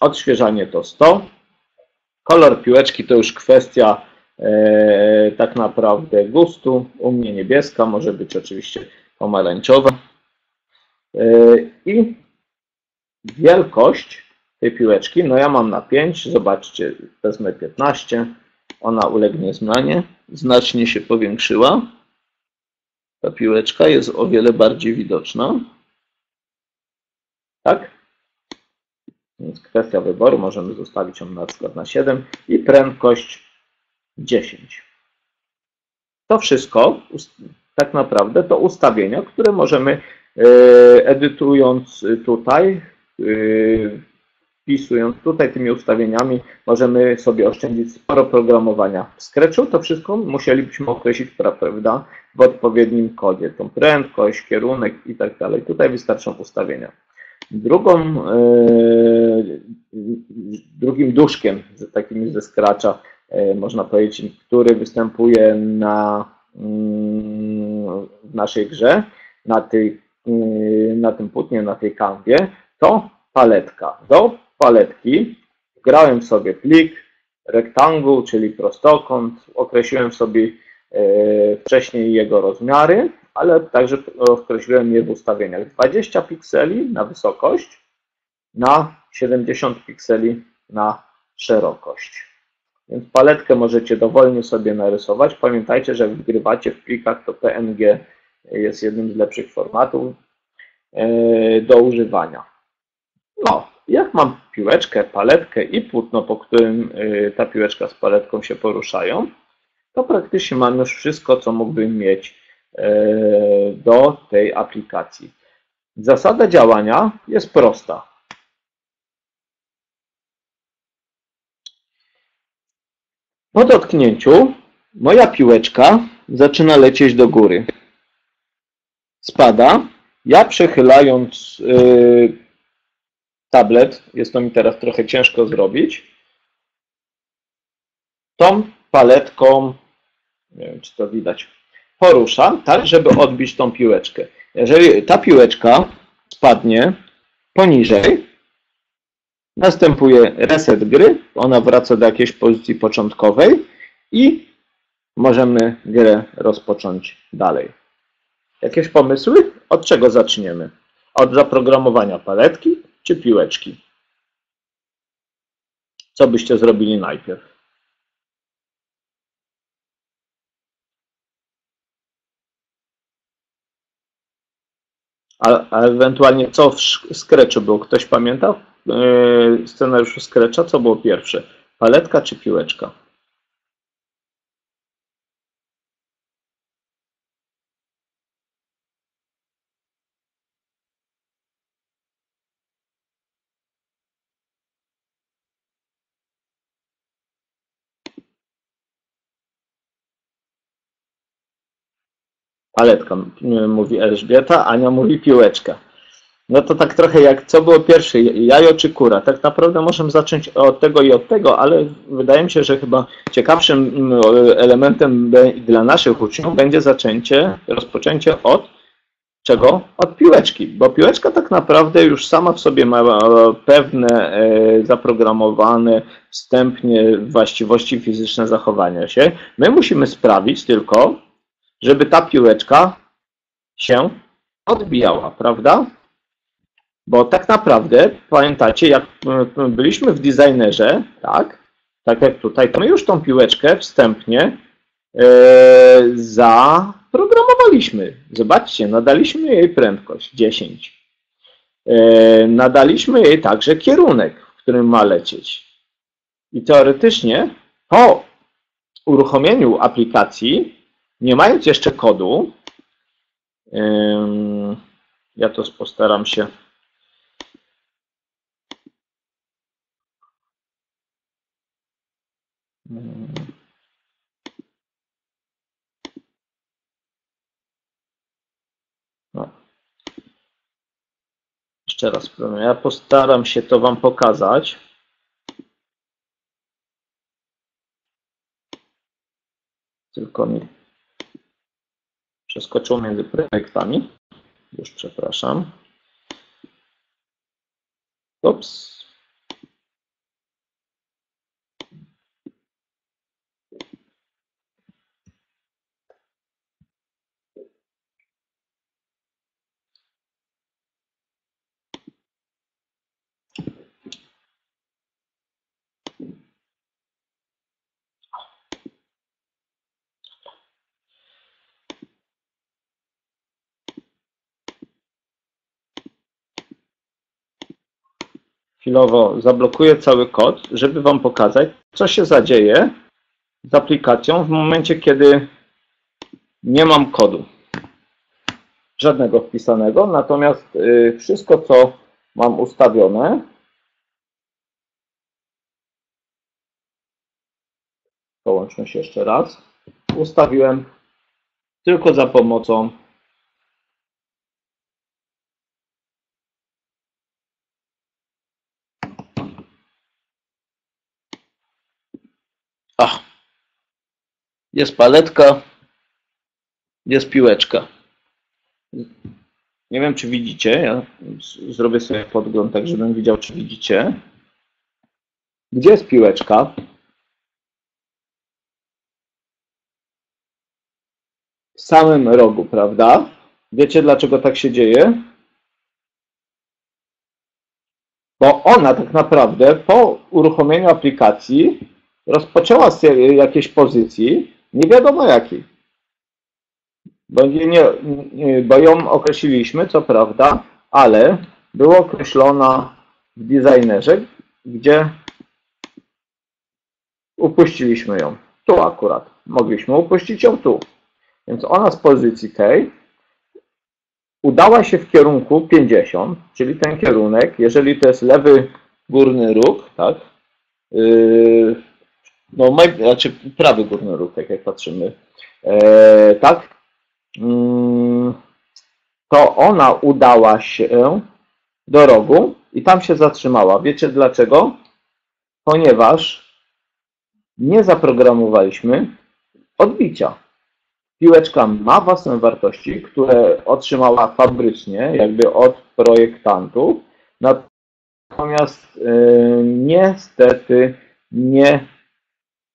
Odświeżanie to 100. Kolor piłeczki to już kwestia e, tak naprawdę gustu. U mnie niebieska, może być oczywiście pomarańczowa. E, I wielkość tej piłeczki, no ja mam na 5, zobaczcie, wezmę 15, ona ulegnie zmianie znacznie się powiększyła. Ta piłeczka jest o wiele bardziej widoczna. Tak? Więc kwestia wyboru, możemy zostawić ją na przykład na 7 i prędkość 10. To wszystko tak naprawdę to ustawienia, które możemy edytując tutaj, wpisując tutaj tymi ustawieniami, możemy sobie oszczędzić sporo programowania. W Scratchu to wszystko musielibyśmy określić, prawda, w odpowiednim kodzie, tą prędkość, kierunek i tak dalej. Tutaj wystarczą ustawienia. Drugą, drugim duszkiem, takim ze Scratcha, można powiedzieć, który występuje na mm, w naszej grze, na, tej, na tym płótnie, na tej kanwie, to paletka. Do paletki grałem sobie plik, rektanguł, czyli prostokąt, określiłem sobie e, wcześniej jego rozmiary, ale także określiłem je w ustawieniach 20 pikseli na wysokość, na 70 pikseli na szerokość. Więc paletkę możecie dowolnie sobie narysować. Pamiętajcie, że jak wgrywacie w plikach, to PNG jest jednym z lepszych formatów e, do używania. No, jak mam piłeczkę, paletkę i płótno, po którym y, ta piłeczka z paletką się poruszają, to praktycznie mam już wszystko, co mógłbym mieć do tej aplikacji. Zasada działania jest prosta. Po dotknięciu moja piłeczka zaczyna lecieć do góry. Spada. Ja przechylając yy, tablet, jest to mi teraz trochę ciężko zrobić, tą paletką, nie wiem czy to widać, poruszam, tak, żeby odbić tą piłeczkę. Jeżeli ta piłeczka spadnie poniżej, następuje reset gry, ona wraca do jakiejś pozycji początkowej i możemy grę rozpocząć dalej. Jakieś pomysły? Od czego zaczniemy? Od zaprogramowania paletki, czy piłeczki? Co byście zrobili najpierw? A, a ewentualnie co w Scratchu było? Ktoś pamięta? Yy, scenariuszu Scratcha co było pierwsze? Paletka czy piłeczka? Paletka, mówi Elżbieta, Ania mówi piłeczka. No to tak trochę jak, co było pierwsze, jajo czy kura? Tak naprawdę możemy zacząć od tego i od tego, ale wydaje mi się, że chyba ciekawszym elementem dla naszych uczniów będzie zaczęcie, rozpoczęcie od czego? Od piłeczki, bo piłeczka tak naprawdę już sama w sobie ma pewne e, zaprogramowane wstępnie właściwości fizyczne zachowania się. My musimy sprawić tylko, żeby ta piłeczka się odbijała, prawda? Bo tak naprawdę, pamiętacie, jak e, byliśmy w designerze, tak, tak jak tutaj, to my już tą piłeczkę wstępnie e, zaprogramowaliśmy. Zobaczcie, nadaliśmy jej prędkość 10. E, nadaliśmy jej także kierunek, w którym ma lecieć. I teoretycznie po uruchomieniu aplikacji nie mając jeszcze kodu, ja to postaram się no. Jeszcze raz, ja postaram się to Wam pokazać. Tylko mi Przeskoczył między projektami. Już przepraszam. Ups. Chwilowo zablokuję cały kod, żeby Wam pokazać, co się zadzieje z aplikacją w momencie, kiedy nie mam kodu. Żadnego wpisanego, natomiast y, wszystko, co mam ustawione, połączmy się jeszcze raz, ustawiłem tylko za pomocą jest paletka, jest piłeczka. Nie wiem, czy widzicie. Ja zrobię sobie podgląd, tak żebym widział, czy widzicie. Gdzie jest piłeczka? W samym rogu, prawda? Wiecie, dlaczego tak się dzieje? Bo ona tak naprawdę po uruchomieniu aplikacji rozpoczęła z jakiejś pozycji, nie wiadomo jakiej. Bo, nie- bo ją określiliśmy, co prawda, ale była określona w designerze, gdzie upuściliśmy ją. Tu akurat. Mogliśmy upuścić ją tu. Więc ona z pozycji tej udała się w kierunku 50, czyli ten kierunek, jeżeli to jest lewy górny róg, tak? Yy, no, maj, znaczy prawy górny róg, tak jak patrzymy, e, tak? Mm, to ona udała się do rogu i tam się zatrzymała. Wiecie dlaczego? Ponieważ nie zaprogramowaliśmy odbicia. Piłeczka ma własne wartości, które otrzymała fabrycznie, jakby od projektantów, natomiast e, niestety nie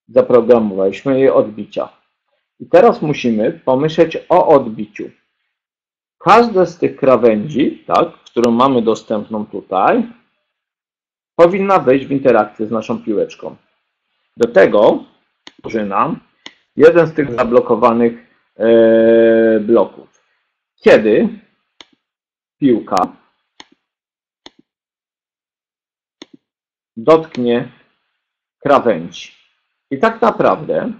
zaprogramowaliśmy jej odbicia. I teraz musimy pomyśleć o odbiciu. Każda z tych krawędzi, tak, którą mamy dostępną tutaj, powinna wejść w interakcję z naszą piłeczką. Do tego służy nam jeden z tych zablokowanych e, bloków. Kiedy piłka dotknie krawędzi. I tak naprawdę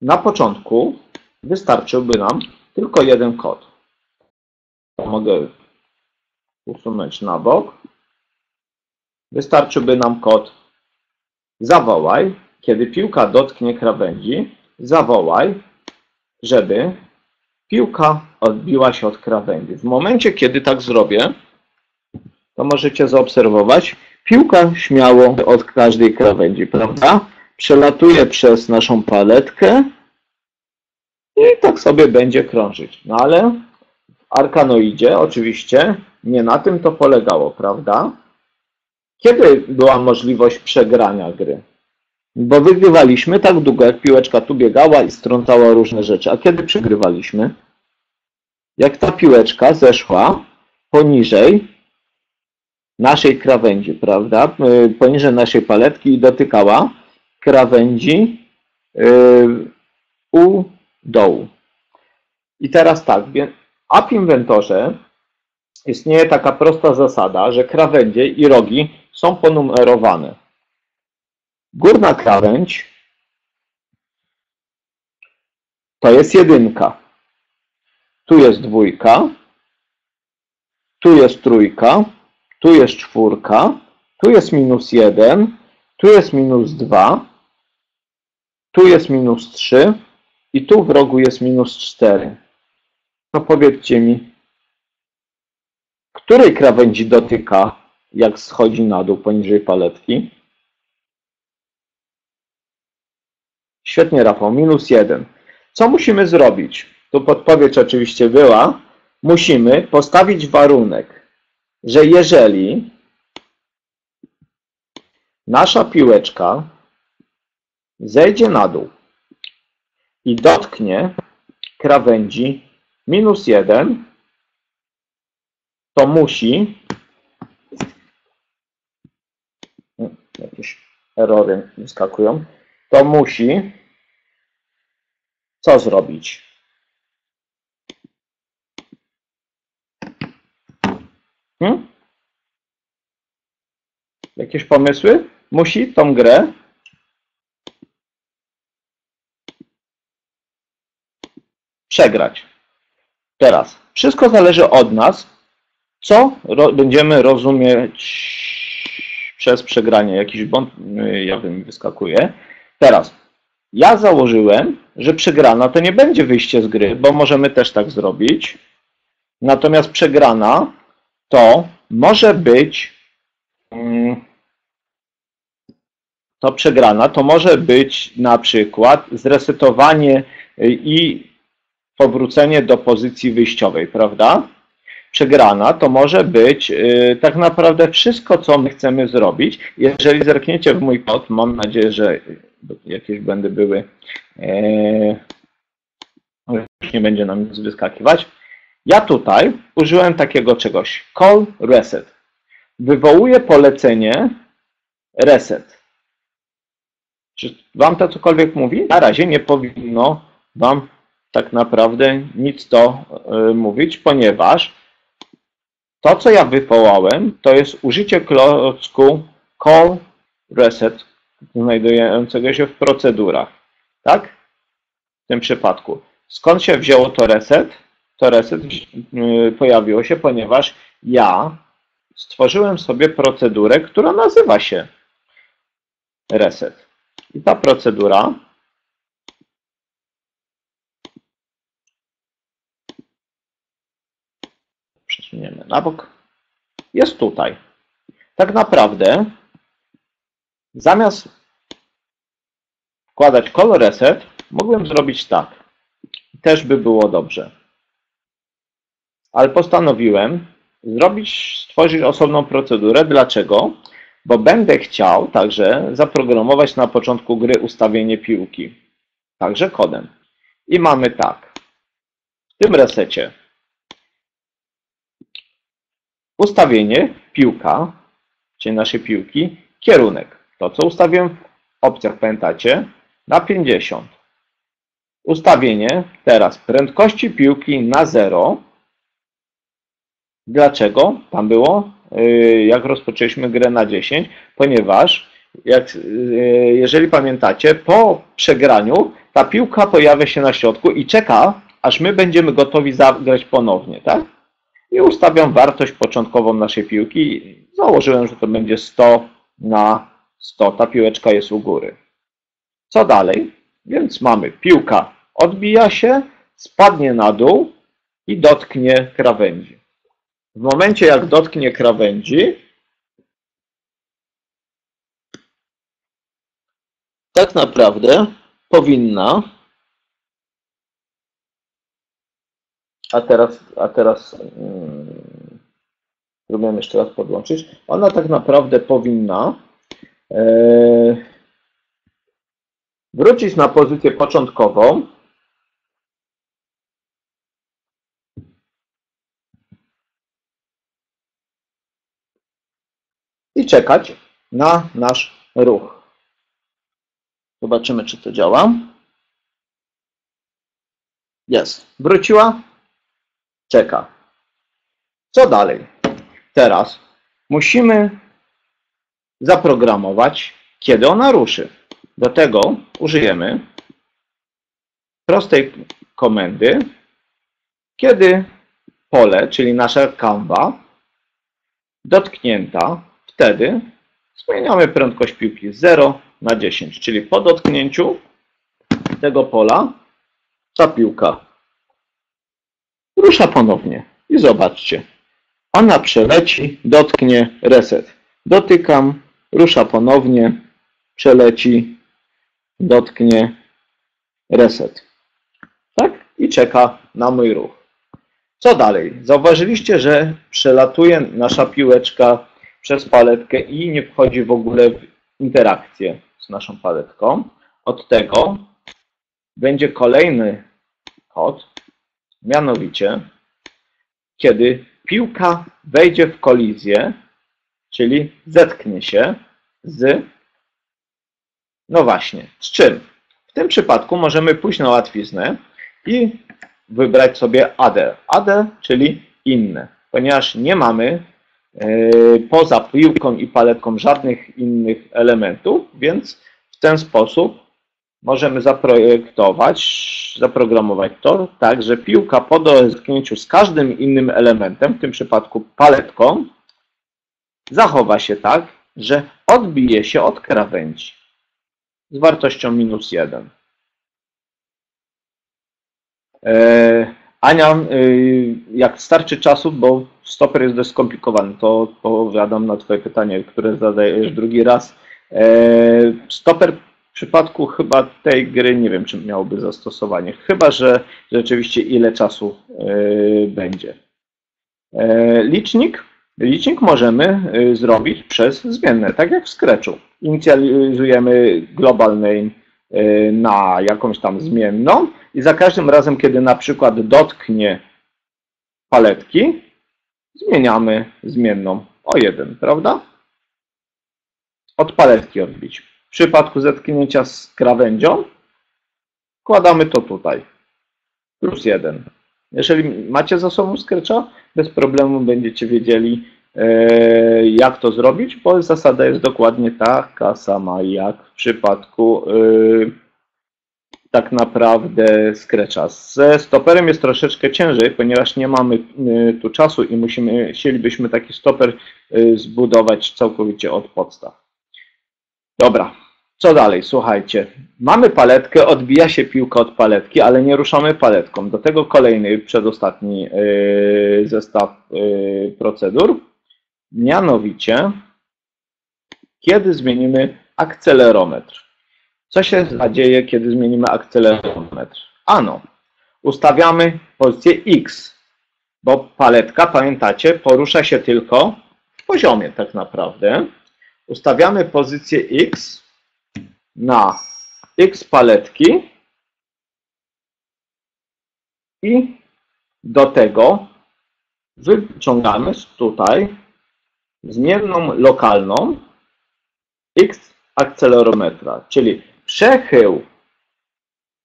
na początku wystarczyłby nam tylko jeden kod. Mogę usunąć na bok. Wystarczyłby nam kod zawołaj, kiedy piłka dotknie krawędzi, zawołaj, żeby piłka odbiła się od krawędzi. W momencie, kiedy tak zrobię, to możecie zaobserwować, piłka śmiało od każdej krawędzi, prawda? Przelatuje przez naszą paletkę i tak sobie będzie krążyć. No ale w Arkanoidzie oczywiście nie na tym to polegało, prawda? Kiedy była możliwość przegrania gry? Bo wygrywaliśmy tak długo, jak piłeczka tu biegała i strącała różne rzeczy. A kiedy przegrywaliśmy? Jak ta piłeczka zeszła poniżej naszej krawędzi, prawda? Y, Poniżej naszej paletki i dotykała krawędzi y, u dołu. I teraz tak, w App Inventorze istnieje taka prosta zasada, że krawędzie i rogi są ponumerowane. Górna krawędź to jest jedynka. Tu jest dwójka. Tu jest trójka. Tu jest czwórka. Tu jest minus jeden. Tu jest minus dwa. Tu jest minus trzy. I tu w rogu jest minus cztery. To powiedzcie mi, której krawędzi dotyka, jak schodzi na dół poniżej paletki? Świetnie, Rafał, minus jeden. Co musimy zrobić? Tu podpowiedź oczywiście była. Musimy postawić warunek, że jeżeli nasza piłeczka zejdzie na dół i dotknie krawędzi minus jeden, to musi jakieś erory wyskakują, to musi co zrobić? Hmm? Jakieś pomysły? Musi tą grę przegrać. Teraz, wszystko zależy od nas, co ro będziemy rozumieć przez przegranie. Jakiś błąd y, jawny mi wyskakuje. Teraz, ja założyłem, że przegrana to nie będzie wyjście z gry, bo możemy też tak zrobić. Natomiast przegrana to może być mm, to przegrana to może być na przykład zresetowanie i powrócenie do pozycji wyjściowej, prawda? Przegrana to może być yy, tak naprawdę wszystko, co my chcemy zrobić. Jeżeli zerkniecie w mój kod, mam nadzieję, że jakieś błędy były, yy, już nie będzie nam nic wyskakiwać. Ja tutaj użyłem takiego czegoś, call reset. Wywołuję polecenie reset. Czy Wam to cokolwiek mówi? Na razie nie powinno Wam tak naprawdę nic to y, mówić, ponieważ to, co ja wywołałem, to jest użycie klocku call reset znajdującego się w procedurach. Tak? W tym przypadku. Skąd się wzięło to reset? To reset y, pojawiło się, ponieważ ja stworzyłem sobie procedurę, która nazywa się reset. I ta procedura przesuniemy na bok, jest tutaj. Tak naprawdę zamiast wkładać color reset, mogłem zrobić tak. Też by było dobrze. Ale postanowiłem zrobić, stworzyć osobną procedurę. Dlaczego? Bo będę chciał także zaprogramować na początku gry ustawienie piłki. Także kodem. I mamy tak. W tym resecie Ustawienie, piłka, czyli naszej piłki, kierunek. To, co ustawiłem w opcjach, pamiętacie, na 50. Ustawienie teraz prędkości piłki na 0. Dlaczego? Tam było, y, jak rozpoczęliśmy grę na 10, ponieważ jak, y, jeżeli pamiętacie, po przegraniu ta piłka pojawia się na środku i czeka, aż my będziemy gotowi zagrać ponownie, tak? i ustawiam wartość początkową naszej piłki. Założyłem, że to będzie 100 na 100. Ta piłeczka jest u góry. Co dalej? Więc mamy piłka odbija się, spadnie na dół i dotknie krawędzi. W momencie jak dotknie krawędzi, tak naprawdę powinna a teraz, a teraz hmm, próbujemy jeszcze raz podłączyć. Ona tak naprawdę powinna e, wrócić na pozycję początkową. I czekać na nasz ruch. Zobaczymy, czy to działa. Jest. Wróciła czeka. Co dalej? Teraz musimy zaprogramować, kiedy ona ruszy. Do tego użyjemy prostej komendy, kiedy pole, czyli nasza kanwa, dotknięta, wtedy zmieniamy prędkość piłki z 0 na 10, czyli po dotknięciu tego pola ta piłka rusza ponownie. I zobaczcie. Ona przeleci, dotknie reset. Dotykam, rusza ponownie, przeleci, dotknie reset. Tak? I czeka na mój ruch. Co dalej? Zauważyliście, że przelatuje nasza piłeczka przez paletkę i nie wchodzi w ogóle w interakcję z naszą paletką. Od tego będzie kolejny kod, Mianowicie, kiedy piłka wejdzie w kolizję, czyli zetknie się z, no właśnie, z czym? W tym przypadku możemy pójść na łatwiznę i wybrać sobie AD. AD, czyli inne, ponieważ nie mamy poza piłką i paletką żadnych innych elementów, więc w ten sposób możemy zaprojektować, zaprogramować to tak, że piłka po dotknięciu z każdym innym elementem, w tym przypadku paletką, zachowa się tak, że odbije się od krawędzi z wartością minus 1. E, Ania, y, jak starczy czasu, bo stoper jest dość skomplikowany, to odpowiadam na Twoje pytanie, które zadajesz drugi raz. E, stoper w przypadku chyba tej gry nie wiem, czy miałoby zastosowanie, chyba że rzeczywiście ile czasu e, będzie. Licznik Licznik możemy zrobić przez zmienne, tak jak w Scratchu. Inicjalizujemy global name y, na jakąś tam zmienną i za każdym razem, kiedy na przykład dotknie paletki, zmieniamy zmienną o 1, prawda? Od paletki odbić. W przypadku zetknięcia z krawędzią wkładamy to tutaj. Plus 1. Jeżeli macie za sobą Scratcha, bez problemu będziecie wiedzieli, e, jak to zrobić, bo zasada jest dokładnie taka sama jak w przypadku e, tak naprawdę Scratcha. Ze stoperem jest troszeczkę ciężej, ponieważ nie mamy e, tu czasu i musimy, chcielibyśmy taki stoper zbudować całkowicie od podstaw. Dobra, co dalej? Słuchajcie, mamy paletkę, odbija się piłka od paletki, ale nie ruszamy paletką. Do tego kolejny, przedostatni yy, zestaw procedur. Mianowicie, kiedy zmienimy akcelerometr. Co się dzieje, kiedy zmienimy akcelerometr? Ano, ustawiamy pozycję X, bo paletka, pamiętacie, porusza się tylko w poziomie tak naprawdę. Ustawiamy pozycję X na x paletki i do tego wyciągamy tutaj zmienną lokalną x akcelerometra, czyli przechył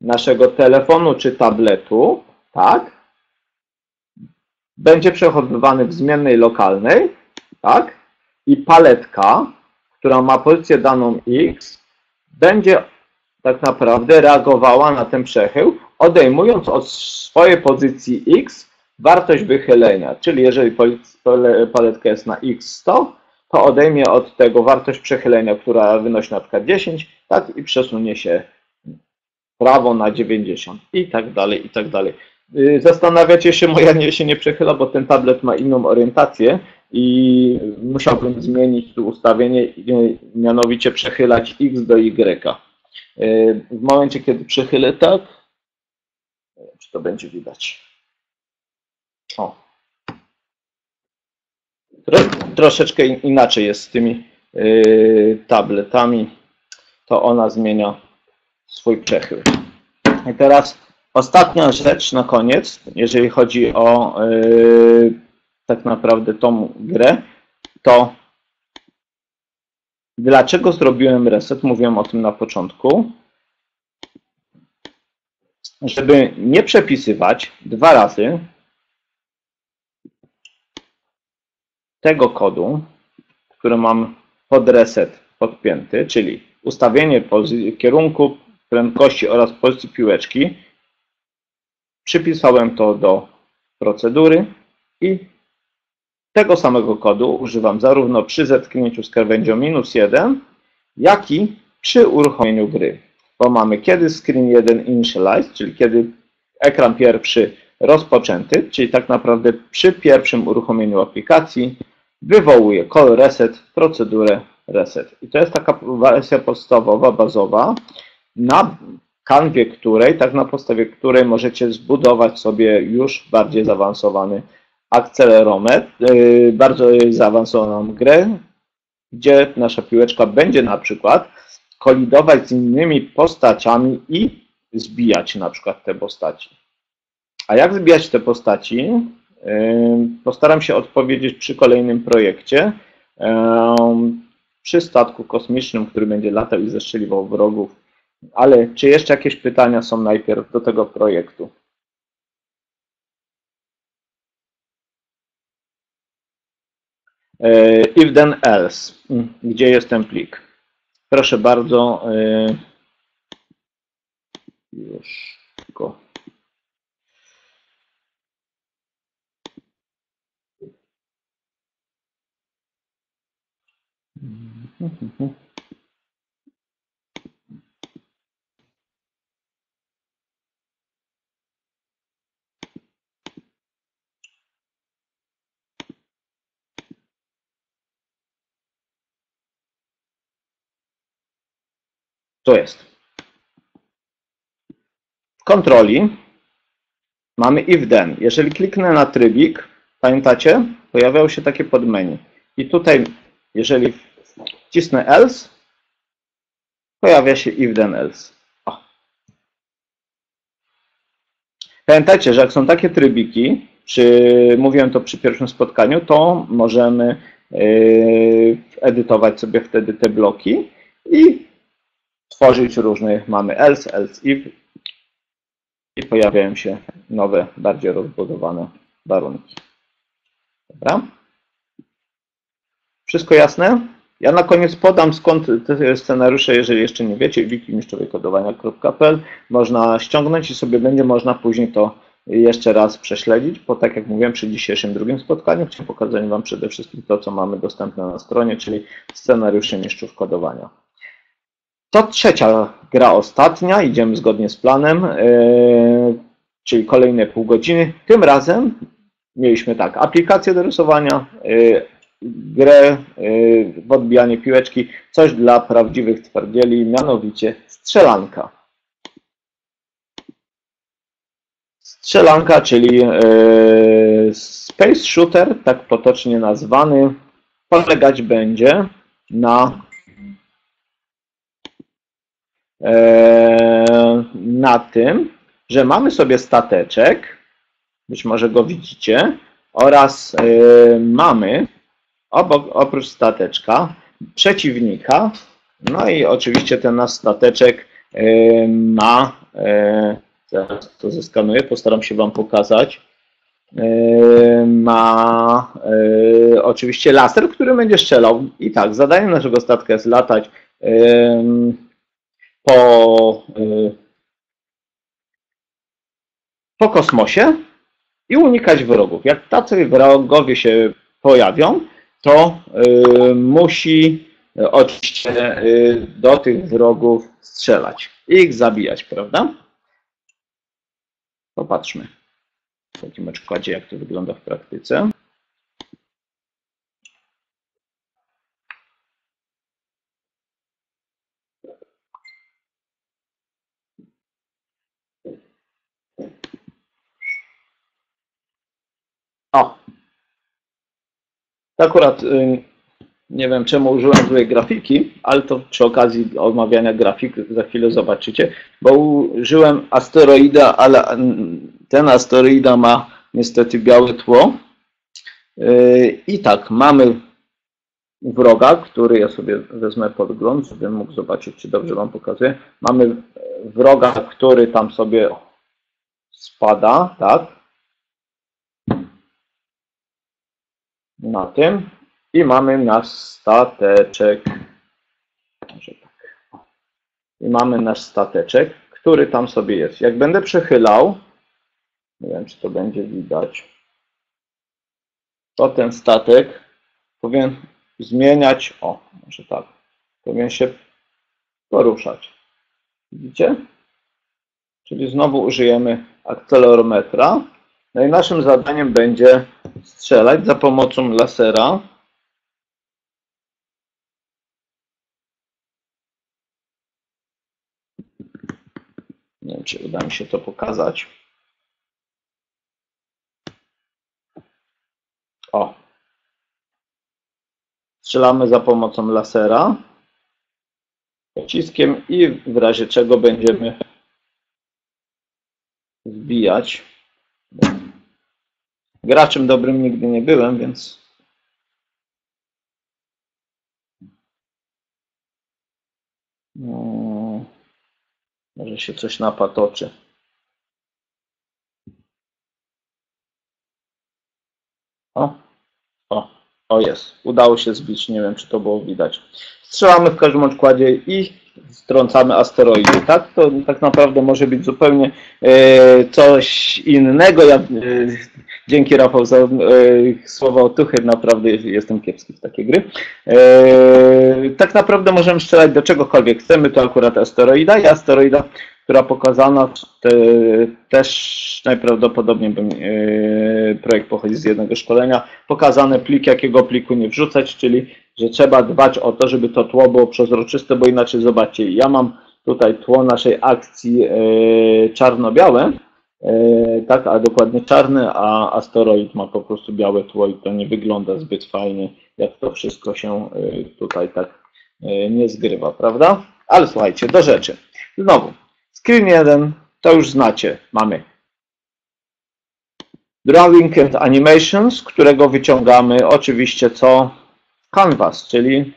naszego telefonu czy tabletu, tak, będzie przechowywany w zmiennej lokalnej, tak, i paletka, która ma pozycję daną x, będzie tak naprawdę reagowała na ten przechył, odejmując od swojej pozycji x wartość wychylenia. Czyli jeżeli paletka jest na x100, to odejmie od tego wartość przechylenia, która wynosi na przykład 10, tak i przesunie się prawo na 90 i tak dalej, i tak dalej. Y, zastanawiacie się, moja nie, się nie przechyla, bo ten tablet ma inną orientację i musiałbym zmienić tu ustawienie, mianowicie przechylać x do y. W momencie, kiedy przechylę tak, czy to będzie widać? O. Troszeczkę inaczej jest z tymi y, tabletami. To ona zmienia swój przechył. I teraz ostatnia rzecz na koniec, jeżeli chodzi o y, tak naprawdę tą grę, to dlaczego zrobiłem reset? Mówiłem o tym na początku. Żeby nie przepisywać dwa razy tego kodu, który mam pod reset podpięty, czyli ustawienie kierunku, prędkości oraz pozycji piłeczki, przypisałem to do procedury i tego samego kodu używam zarówno przy zetknięciu z krawędzią minus 1, jak i przy uruchomieniu gry. Bo mamy kiedy screen 1 initialize, czyli kiedy ekran pierwszy rozpoczęty, czyli tak naprawdę przy pierwszym uruchomieniu aplikacji wywołuje call reset, procedurę reset. I to jest taka wersja podstawowa, bazowa, na kanwie której, tak na podstawie której możecie zbudować sobie już bardziej zaawansowany akcelerometr, y, bardzo zaawansowaną grę, gdzie nasza piłeczka będzie na przykład kolidować z innymi postaciami i zbijać na przykład te postaci. A jak zbijać te postaci? Y, postaram się odpowiedzieć przy kolejnym projekcie. Przy statku kosmicznym, który będzie latał i zestrzeliwał wrogów. Ale czy jeszcze jakieś pytania są najpierw do tego projektu? E, if then else. Mm, gdzie jest ten plik? Proszę bardzo. E, Już go. To jest. W kontroli mamy if then. Jeżeli kliknę na trybik, pamiętacie, pojawiało się takie podmenu. I tutaj, jeżeli wcisnę else, pojawia się if then else. O. Pamiętajcie, że jak są takie trybiki, przy, mówiłem to przy pierwszym spotkaniu, to możemy yy, edytować sobie wtedy te bloki i tworzyć różne, mamy else, else if i pojawiają się nowe, bardziej rozbudowane warunki. Dobra? Wszystko jasne? Ja na koniec podam skąd te scenariusze, jeżeli jeszcze nie wiecie, wikimistrzowykodowania.pl można ściągnąć i sobie będzie można później to jeszcze raz prześledzić, bo tak jak mówiłem przy dzisiejszym drugim spotkaniu, chciałem pokazać Wam przede wszystkim to, co mamy dostępne na stronie, czyli scenariusze mistrzów kodowania. To trzecia gra ostatnia, idziemy zgodnie z planem, yy, czyli kolejne pół godziny. Tym razem mieliśmy tak, aplikację do rysowania, yy, grę yy, w odbijanie piłeczki, coś dla prawdziwych twardzieli, mianowicie strzelanka. Strzelanka, czyli space shooter, tak potocznie nazwany, polegać będzie na na tym, że mamy sobie stateczek, być może go widzicie, oraz mamy obok, oprócz stateczka przeciwnika, no i oczywiście ten nasz stateczek ma, zaraz to zeskanuję, postaram się Wam pokazać, ma oczywiście laser, który będzie strzelał. I tak, zadaniem naszego statka jest latać po, po kosmosie i unikać wrogów. Jak tacy wrogowie się pojawią, to musi oczywiście do tych wrogów strzelać ich zabijać, prawda? Popatrzmy w takim przykładzie, jak to wygląda w praktyce. O. Akurat y, nie wiem czemu użyłem złej grafiki, ale to przy okazji omawiania grafik za chwilę zobaczycie, bo użyłem asteroida, ale ten asteroida ma niestety białe tło. Y, I tak, mamy wroga, który ja sobie wezmę podgląd, żebym mógł zobaczyć, czy dobrze Wam pokazuję. Mamy wroga, który tam sobie spada, tak? Na tym i mamy nasz stateczek. Może tak. I mamy nasz stateczek, który tam sobie jest. Jak będę przechylał, nie wiem, czy to będzie widać, to ten statek powinien zmieniać, o, może tak, powinien się poruszać. Widzicie? Czyli znowu użyjemy akcelerometra. No i naszym zadaniem będzie strzelać za pomocą lasera. Nie wiem, czy uda mi się to pokazać. O. Strzelamy za pomocą lasera pociskiem i w razie czego będziemy wbijać Graczem dobrym nigdy nie byłem, więc no, może się coś napatoczy. O, o, o jest. Udało się zbić, nie wiem czy to było widać. Strzelamy w każdym układzie i strącamy asteroidy, tak? To tak naprawdę może być zupełnie e, coś innego. Ja e, dzięki Rafał za e, słowa otuchy, naprawdę jestem kiepski w takie gry. E, tak naprawdę możemy strzelać do czegokolwiek chcemy, to akurat asteroida. I asteroida, która pokazana te, też najprawdopodobniej bym, e, projekt pochodzi z jednego szkolenia, pokazane plik, jakiego pliku nie wrzucać, czyli że trzeba dbać o to, żeby to tło było przezroczyste, bo inaczej zobaczcie, ja mam tutaj tło naszej akcji e, czarno-białe, tak, a dokładnie czarny, a asteroid ma po prostu białe tło i to nie wygląda zbyt fajnie, jak to wszystko się e, tutaj tak nie zgrywa, prawda? Ale słuchajcie, do rzeczy. Znowu, screen 1, to już znacie, mamy Drawing and Animations, którego wyciągamy oczywiście co canvas, czyli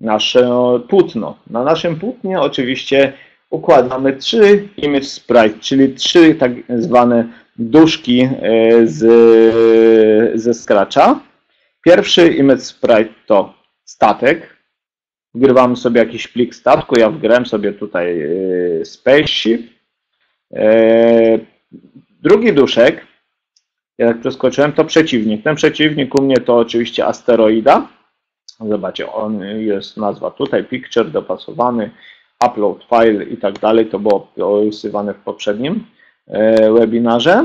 nasze płótno. Na naszym płótnie oczywiście układamy trzy image sprite, czyli trzy tak zwane duszki e, z, ze Scratcha. Pierwszy image sprite to statek. Wgrywamy sobie jakiś plik statku. Ja wgrałem sobie tutaj e, spaceship. E, drugi duszek jak przeskoczyłem, to przeciwnik. Ten przeciwnik u mnie to oczywiście asteroida. Zobaczcie, on jest nazwa tutaj, picture dopasowany, upload file i tak dalej. To było opisywane w poprzednim e, webinarze.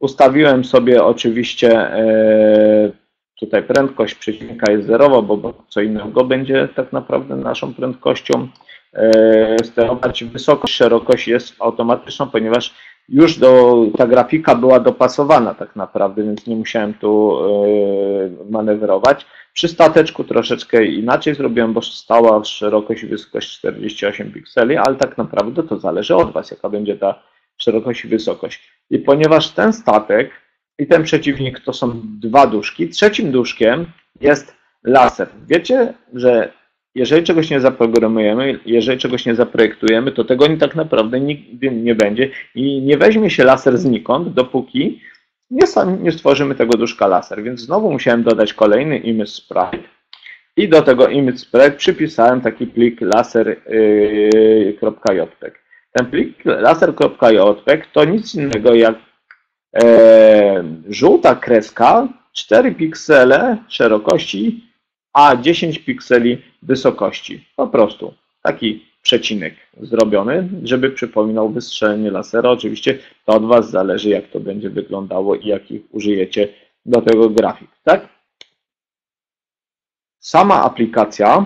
Ustawiłem sobie oczywiście e, tutaj prędkość przeciwnika jest zerowa, bo co innego będzie tak naprawdę naszą prędkością e, sterować. Wysokość, szerokość jest automatyczną, ponieważ już do, ta grafika była dopasowana tak naprawdę, więc nie musiałem tu manewrować. Przy stateczku troszeczkę inaczej zrobiłem, bo stała szerokość i wysokość 48 pikseli, ale tak naprawdę to zależy od Was, jaka będzie ta szerokość i wysokość. I ponieważ ten statek i ten przeciwnik to są dwa duszki, trzecim duszkiem jest laser. Wiecie, że jeżeli czegoś nie zaprogramujemy, jeżeli czegoś nie zaprojektujemy, to tego tak naprawdę nigdy nie będzie i nie weźmie się laser znikąd, dopóki nie, nie stworzymy tego duszka laser. Więc znowu musiałem dodać kolejny image sprite i do tego image sprite przypisałem taki plik laser.jpg. Ten plik laser.jpg to nic innego jak e, żółta kreska, 4 piksele szerokości a 10 pikseli wysokości. Po prostu taki przecinek zrobiony, żeby przypominał wystrzelenie lasera. Oczywiście to od Was zależy, jak to będzie wyglądało i jakich użyjecie do tego grafik. Tak? Sama aplikacja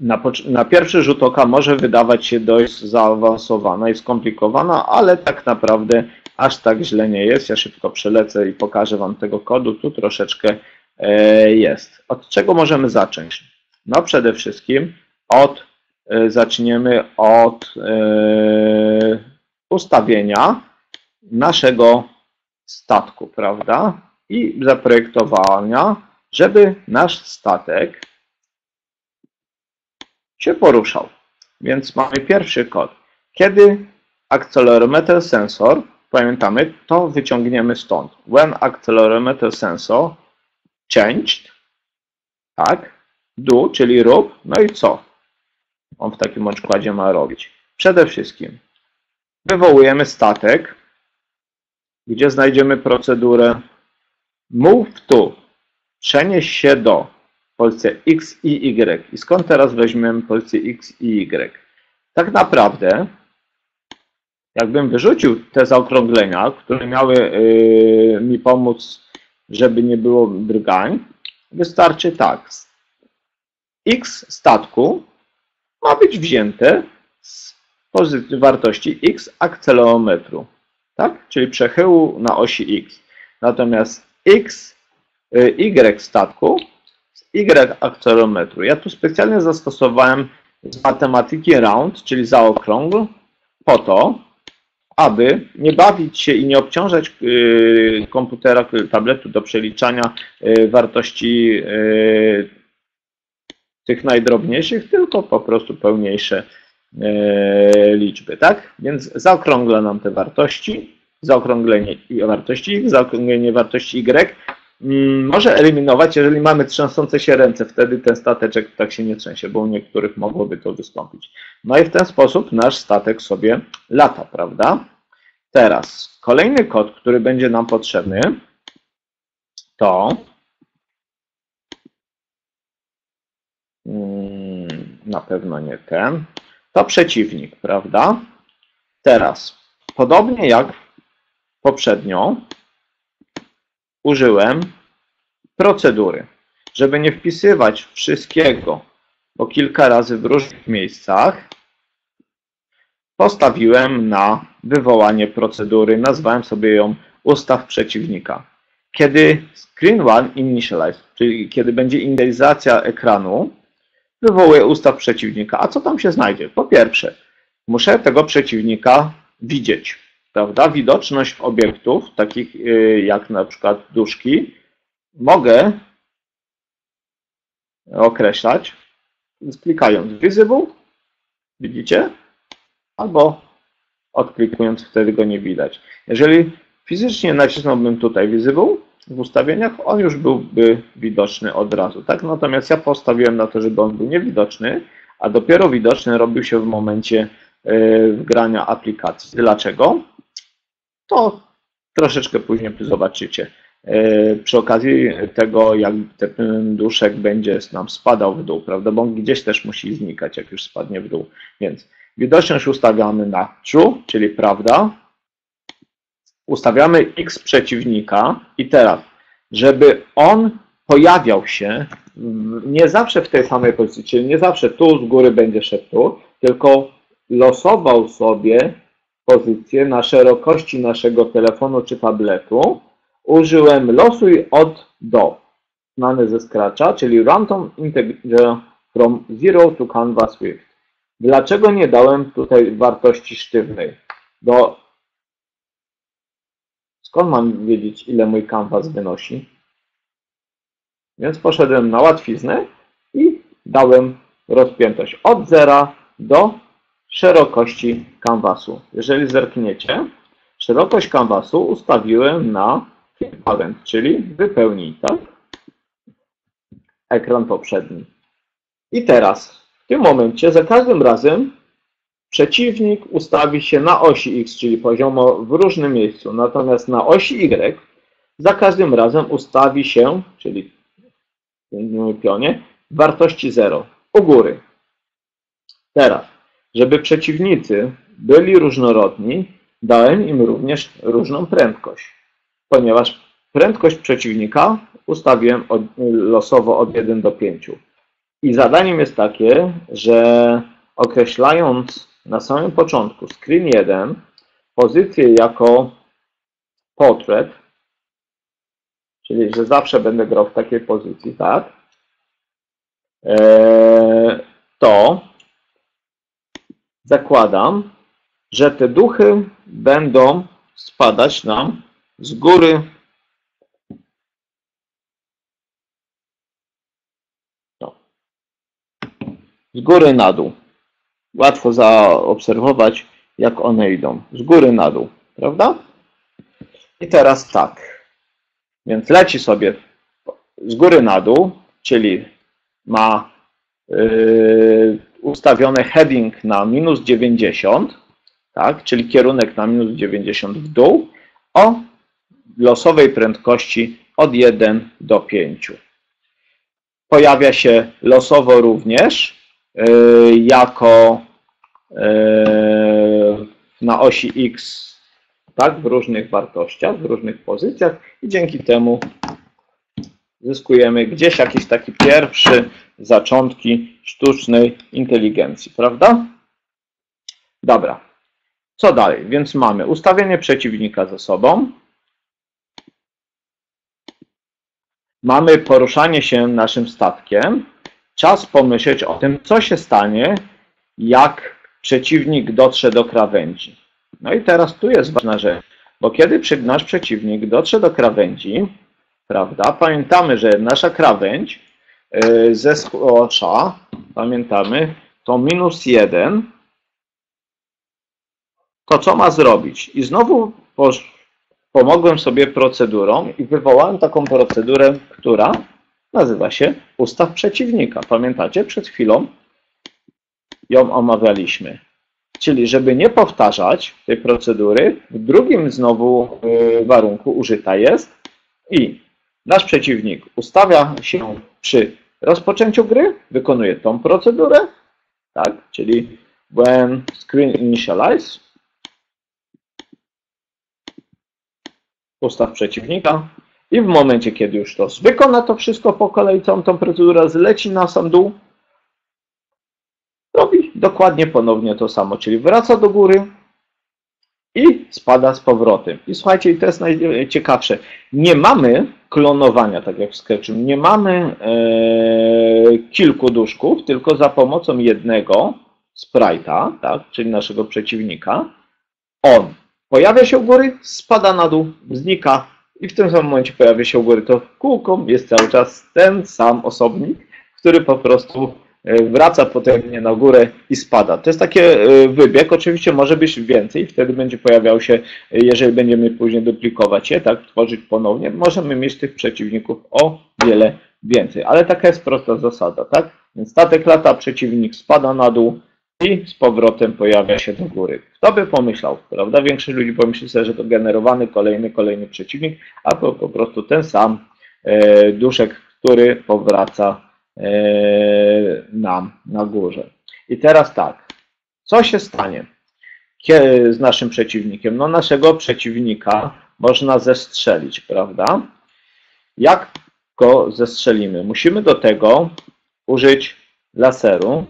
na, na, pierwszy rzut oka może wydawać się dość zaawansowana i skomplikowana, ale tak naprawdę aż tak źle nie jest. Ja szybko przelecę i pokażę Wam tego kodu. Tu troszeczkę E, jest. Od czego możemy zacząć? No przede wszystkim od, zaczniemy od e, ustawienia naszego statku, prawda? I zaprojektowania, żeby nasz statek się poruszał. Więc mamy pierwszy kod. Kiedy accelerometer sensor, pamiętamy, to wyciągniemy stąd. When accelerometer sensor changed, tak, do, czyli rób, no i co on w takim układzie ma robić? Przede wszystkim wywołujemy statek, gdzie znajdziemy procedurę move to, przenieś się do Polsce x i y. I skąd teraz weźmiemy Polsce x i y? Tak naprawdę, jakbym wyrzucił te zaokrąglenia, które miały yy, mi pomóc żeby nie było drgań, wystarczy tak. X statku ma być wzięte z wartości x akcelerometru, tak? czyli przechyłu na osi x. Natomiast x, y, y statku z y akcelerometru. Ja tu specjalnie zastosowałem z matematyki round, czyli zaokrągl, po to, aby nie bawić się i nie obciążać y, komputera, tabletu do przeliczania y, wartości y, tych najdrobniejszych, tylko po prostu pełniejsze liczby, tak? Więc zaokrągla nam te wartości, zaokrąglenie wartości x, zaokrąglenie wartości y mm, może eliminować, jeżeli mamy trzęsące się ręce. Wtedy ten stateczek tak się nie trzęsie, bo u niektórych mogłoby to wystąpić. No i w ten sposób nasz statek sobie lata, prawda? Teraz kolejny kod, który będzie nam potrzebny, to na pewno nie ten, to przeciwnik, prawda? Teraz, podobnie jak poprzednio, użyłem procedury, żeby nie wpisywać wszystkiego po kilka razy w różnych miejscach, postawiłem na wywołanie procedury, nazwałem sobie ją ustaw przeciwnika. Kiedy screen one initialize, czyli kiedy będzie inicjalizacja ekranu, wywołuję ustaw przeciwnika. A co tam się znajdzie? Po pierwsze, muszę tego przeciwnika widzieć, prawda? Widoczność obiektów, takich y, jak na przykład duszki, mogę określać klikając visible, widzicie? Albo odklikując, wtedy go nie widać. Jeżeli fizycznie nacisnąłbym tutaj visible w ustawieniach, on już byłby widoczny od razu, tak? Natomiast ja postawiłem na to, żeby on był niewidoczny, a dopiero widoczny robił się w momencie y, wgrania aplikacji. Dlaczego? To troszeczkę później zobaczycie. Y, przy okazji tego, jak ten duszek będzie nam spadał w dół, prawda? Bo on gdzieś też musi znikać, jak już spadnie w dół. Więc widoczność ustawiamy na true, czyli prawda. Ustawiamy x przeciwnika i teraz, żeby on pojawiał się nie zawsze w tej samej pozycji, czyli nie zawsze tu z góry będzie szedł tu, tylko losował sobie pozycję na szerokości naszego telefonu czy tabletu, użyłem losuj od do, znany ze Scratcha, czyli random integer from 0 to canvas width. Dlaczego nie dałem tutaj wartości sztywnej? Bo skąd mam wiedzieć, ile mój canvas wynosi? Więc poszedłem na łatwiznę i dałem rozpiętość od 0 do szerokości kanwasu. Jeżeli zerkniecie, szerokość kanwasu ustawiłem na parent, czyli wypełnij, tak? Ekran poprzedni. I teraz, w tym momencie, za każdym razem przeciwnik ustawi się na osi X, czyli poziomo w różnym miejscu. Natomiast na osi Y za każdym razem ustawi się, czyli w pionie, wartości 0 u góry. Teraz, żeby przeciwnicy byli różnorodni, dałem im również różną prędkość, ponieważ prędkość przeciwnika ustawiłem od, losowo od 1 do 5. I zadaniem jest takie, że określając na samym początku screen 1 pozycję jako portrait, czyli że zawsze będę grał w takiej pozycji, tak? Eee, to zakładam, że te duchy będą spadać nam z góry no, z góry na dół. Łatwo zaobserwować, jak one idą. Z góry na dół, prawda? I teraz tak. Więc leci sobie z góry na dół, czyli ma yy, ustawiony heading na minus 90, tak, czyli kierunek na minus 90 w dół, o losowej prędkości od 1 do 5. Pojawia się losowo również jako yy, na osi X tak, w różnych wartościach, w różnych pozycjach i dzięki temu zyskujemy gdzieś jakiś taki pierwszy zaczątki sztucznej inteligencji, prawda? Dobra. Co dalej? Więc mamy ustawienie przeciwnika ze sobą. Mamy poruszanie się naszym statkiem. Czas pomyśleć o tym, co się stanie, jak przeciwnik dotrze do krawędzi. No i teraz tu jest ważna rzecz, bo kiedy nasz przeciwnik dotrze do krawędzi, prawda, pamiętamy, że nasza krawędź y, ze skłosza, pamiętamy, to minus 1, to co ma zrobić? I znowu pomogłem sobie procedurą i wywołałem taką procedurę, która nazywa się ustaw przeciwnika. Pamiętacie? Przed chwilą ją omawialiśmy. Czyli, żeby nie powtarzać tej procedury, w drugim znowu y, warunku użyta jest i nasz przeciwnik ustawia się przy rozpoczęciu gry, wykonuje tą procedurę, tak? Czyli when screen initialize, ustaw przeciwnika i w momencie, kiedy już to wykona to wszystko po kolei, całą tą procedurę zleci na sam dół, robi dokładnie ponownie to samo, czyli wraca do góry i spada z powrotem. I słuchajcie, to jest najciekawsze. Nie mamy klonowania, tak jak w Sketchu, nie mamy e, kilku duszków, tylko za pomocą jednego sprite'a, tak, czyli naszego przeciwnika, on pojawia się u góry, spada na dół, znika i w tym samym momencie pojawia się u góry. To kółką jest cały czas ten sam osobnik, który po prostu e, wraca potem na górę i spada. To jest taki e, wybieg, oczywiście może być więcej, wtedy będzie pojawiał się, e, jeżeli będziemy później duplikować je, tak, tworzyć ponownie, możemy mieć tych przeciwników o wiele więcej, ale taka jest prosta zasada, tak? Więc statek lata, przeciwnik spada na dół, i z powrotem pojawia się do góry. Kto by pomyślał, prawda? Większość ludzi pomyśli sobie, że to generowany kolejny, kolejny przeciwnik, a to po prostu ten sam e, duszek, który powraca e, nam na górze. I teraz tak, co się stanie z naszym przeciwnikiem? No naszego przeciwnika można zestrzelić, prawda? Jak go zestrzelimy? Musimy do tego użyć laseru,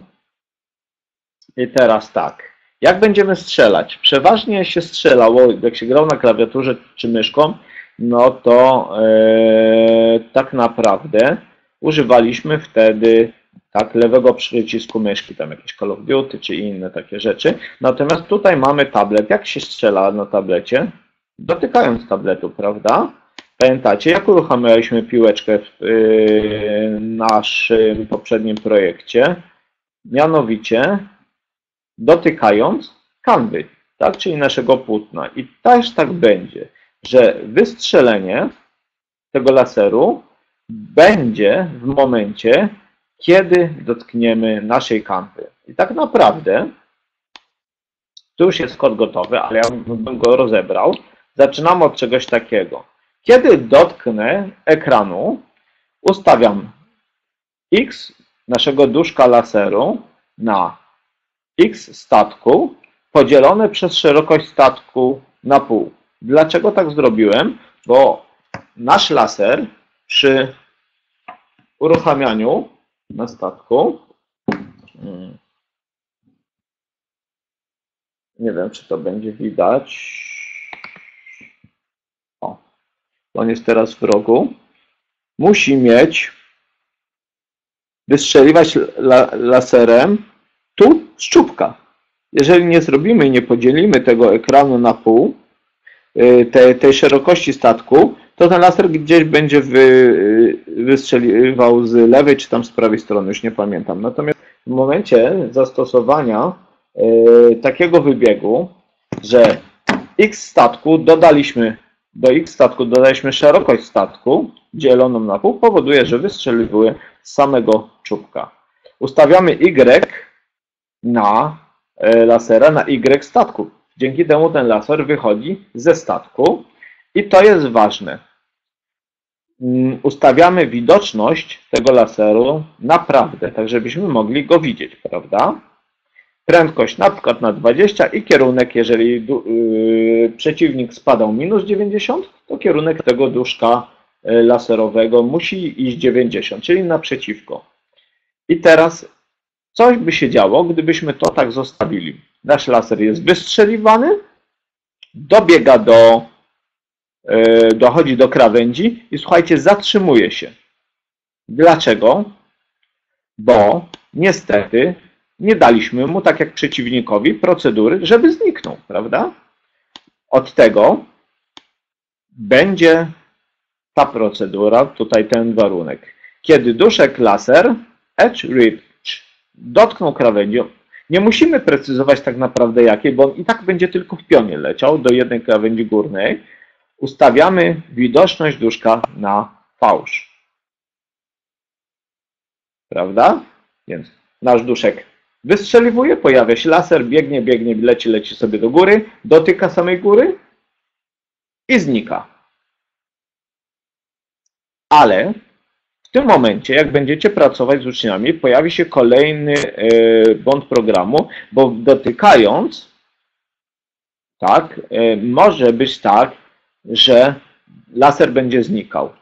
i teraz tak. Jak będziemy strzelać? Przeważnie się strzelało, jak się grał na klawiaturze czy myszką, no to e, tak naprawdę używaliśmy wtedy tak, lewego przycisku myszki, tam jakieś Call of Duty czy inne takie rzeczy. Natomiast tutaj mamy tablet. Jak się strzela na tablecie? Dotykając tabletu, prawda? Pamiętacie, jak uruchamialiśmy piłeczkę w yy, naszym poprzednim projekcie? Mianowicie dotykając kanwy, tak, czyli naszego płótna. I też tak będzie, że wystrzelenie tego laseru będzie w momencie, kiedy dotkniemy naszej kanwy. I tak naprawdę, tu już jest kod gotowy, ale ja bym go rozebrał. Zaczynamy od czegoś takiego. Kiedy dotknę ekranu, ustawiam X naszego duszka laseru na x statku podzielone przez szerokość statku na pół. Dlaczego tak zrobiłem? Bo nasz laser przy uruchamianiu na statku hmm, nie wiem, czy to będzie widać. O, on jest teraz w rogu. Musi mieć wystrzeliwać laserem tu szczupka. Jeżeli nie zrobimy i nie podzielimy tego ekranu na pół, y, tej, tej szerokości statku, to ten laser gdzieś będzie wy, y, wystrzeliwał z lewej czy tam z prawej strony, już nie pamiętam. Natomiast w momencie zastosowania y, takiego wybiegu, że x statku dodaliśmy, do x statku dodaliśmy szerokość statku dzieloną na pół, powoduje, że wystrzeliwuje z samego czubka. Ustawiamy y na e, lasera na Y statku. Dzięki temu ten laser wychodzi ze statku i to jest ważne. Mm, ustawiamy widoczność tego laseru naprawdę, tak żebyśmy mogli go widzieć, prawda? Prędkość na przykład na 20 i kierunek, jeżeli yy, przeciwnik spadał minus 90, to kierunek tego duszka e, laserowego musi iść 90, czyli naprzeciwko. I teraz Coś by się działo, gdybyśmy to tak zostawili. Nasz laser jest wystrzeliwany, dobiega do, yy, dochodzi do krawędzi i słuchajcie, zatrzymuje się. Dlaczego? Bo niestety nie daliśmy mu, tak jak przeciwnikowi, procedury, żeby zniknął, prawda? Od tego będzie ta procedura, tutaj ten warunek. Kiedy duszek laser edge rip dotknął krawędzi. Nie musimy precyzować tak naprawdę jakiej, bo on i tak będzie tylko w pionie leciał do jednej krawędzi górnej. ustawiamy widoczność duszka na fałsz. Prawda? Więc nasz duszek wystrzeliwuje, pojawia się laser, biegnie, biegnie, leci, leci sobie do góry, dotyka samej góry i znika. Ale w tym momencie, jak będziecie pracować z uczniami, pojawi się kolejny e, błąd programu, bo dotykając, tak, e, może być tak, że laser będzie znikał.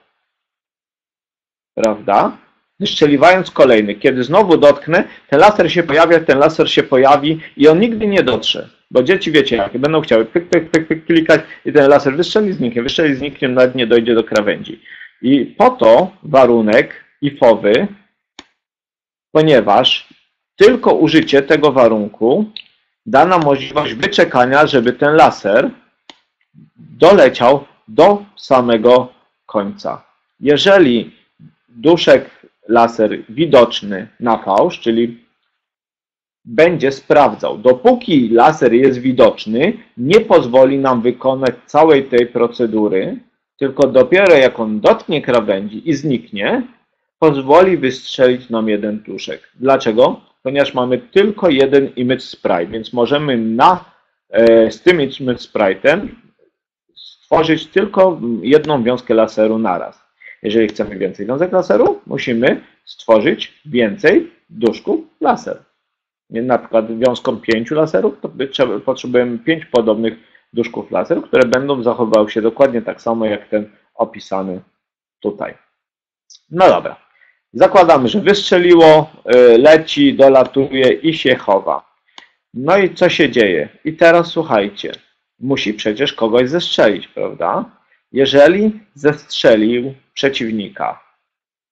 Prawda? Wystrzeliwając kolejny. Kiedy znowu dotknę, ten laser się pojawia, ten laser się pojawi i on nigdy nie dotrze. Bo dzieci wiecie jakie, będą chciały pyk, pyk, pyk, pyk klikać i ten laser wystrzeli, zniknie, wystrzeli, zniknie, nawet nie dojdzie do krawędzi. I po to warunek ifowy, ponieważ tylko użycie tego warunku da nam możliwość wyczekania, żeby ten laser doleciał do samego końca. Jeżeli duszek laser widoczny na fałsz, czyli będzie sprawdzał. Dopóki laser jest widoczny, nie pozwoli nam wykonać całej tej procedury, tylko dopiero jak on dotknie krawędzi i zniknie, pozwoli wystrzelić nam jeden duszek. Dlaczego? Ponieważ mamy tylko jeden image sprite, więc możemy na, e, z tym image sprite'em stworzyć tylko jedną wiązkę laseru naraz. Jeżeli chcemy więcej wiązek laseru, musimy stworzyć więcej duszków laser. Na przykład wiązką pięciu laserów, to potrzebujemy pięć podobnych duszków laser, które będą zachowywały się dokładnie tak samo jak ten opisany tutaj. No dobra. Zakładamy, że wystrzeliło, y, leci, dolatuje i się chowa. No i co się dzieje? I teraz słuchajcie. Musi przecież kogoś zestrzelić, prawda? Jeżeli zestrzelił przeciwnika,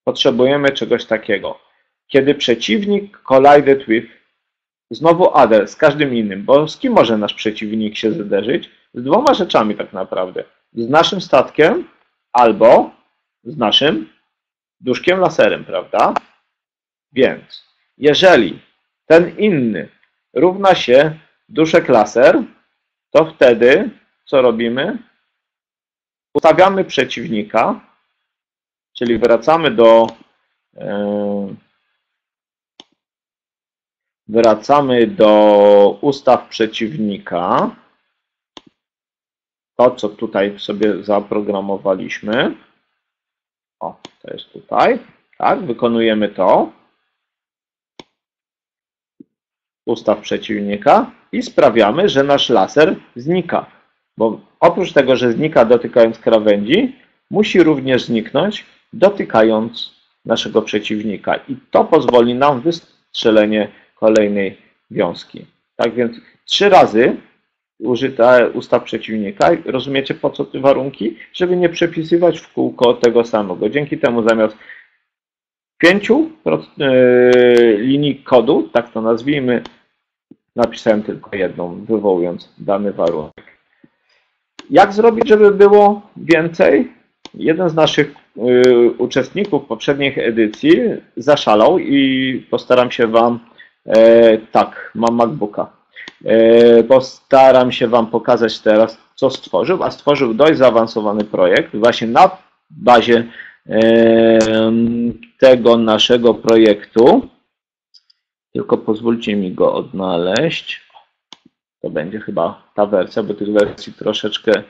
potrzebujemy czegoś takiego. Kiedy przeciwnik collided with, znowu other, z każdym innym, bo z kim może nasz przeciwnik się zderzyć? Z dwoma rzeczami tak naprawdę. Z naszym statkiem albo z naszym duszkiem laserem, prawda? Więc jeżeli ten inny równa się duszek laser, to wtedy co robimy? Ustawiamy przeciwnika, czyli wracamy do e, wracamy do ustaw przeciwnika. To, co tutaj sobie zaprogramowaliśmy. O, to jest tutaj. Tak, wykonujemy to. Ustaw przeciwnika i sprawiamy, że nasz laser znika. Bo oprócz tego, że znika dotykając krawędzi, musi również zniknąć dotykając naszego przeciwnika. I to pozwoli nam wystrzelenie kolejnej wiązki. Tak więc trzy razy użyta ustaw przeciwnika. Rozumiecie po co te warunki? Żeby nie przepisywać w kółko tego samego. Dzięki temu zamiast pięciu e, linii kodu, tak to nazwijmy, napisałem tylko jedną, wywołując dany warunek. Jak zrobić, żeby było więcej? Jeden z naszych y, uczestników poprzednich edycji zaszalał i postaram się Wam, e, tak, mam MacBooka, e, postaram się Wam pokazać teraz, co stworzył, a stworzył dość zaawansowany projekt właśnie na bazie e, tego naszego projektu. Tylko pozwólcie mi go odnaleźć. To będzie chyba ta wersja, bo tych wersji troszeczkę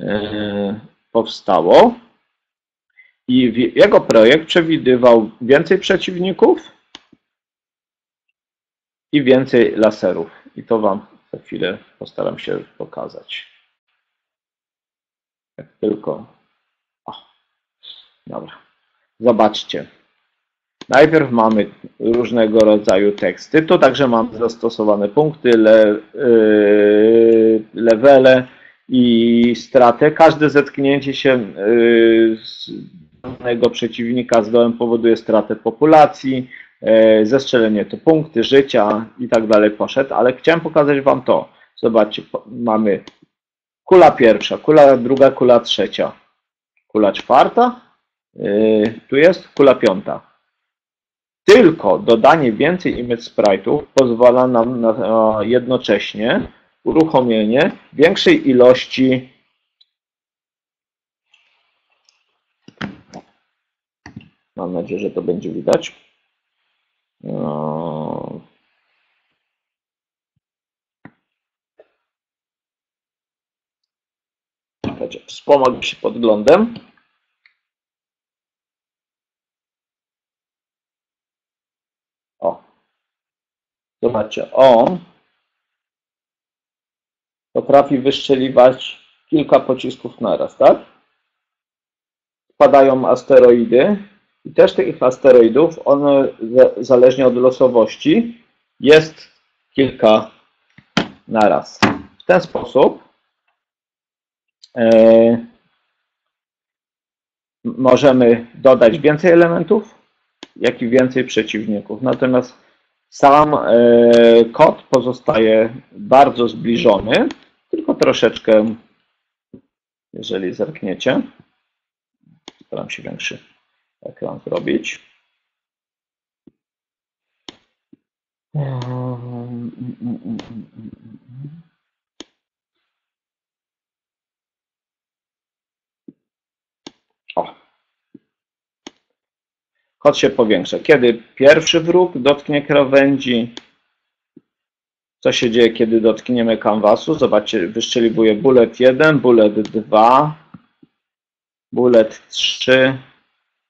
e, powstało. I jego projekt przewidywał więcej przeciwników i więcej laserów. I to Wam za chwilę postaram się pokazać. Jak tylko. O, dobra. Zobaczcie. Najpierw mamy różnego rodzaju teksty. Tu także mamy zastosowane punkty, le, yy, levele i stratę. Każde zetknięcie się yy, z danego przeciwnika z dołem powoduje stratę populacji, E, zastrzelenie to punkty życia i tak dalej poszedł, ale chciałem pokazać Wam to. Zobaczcie, mamy kula pierwsza, kula druga, kula trzecia, kula czwarta, e, tu jest kula piąta. Tylko dodanie więcej image sprite'ów pozwala nam na jednocześnie uruchomienie większej ilości Mam nadzieję, że to będzie widać. No. Wspomogę się podglądem. O. Zobaczcie, on potrafi wystrzeliwać kilka pocisków naraz, tak? Spadają asteroidy i też tych asteroidów, one zależnie od losowości, jest kilka naraz. W ten sposób e, możemy dodać więcej elementów, jak i więcej przeciwników. Natomiast sam e, kod pozostaje bardzo zbliżony, tylko troszeczkę, jeżeli zerkniecie, staram się większy ekran zrobić. O. Kod się powiększa. Kiedy pierwszy wróg dotknie krawędzi, co się dzieje, kiedy dotkniemy kanwasu? Zobaczcie, wyszczeliwuje bullet 1, bullet 2, bullet 3,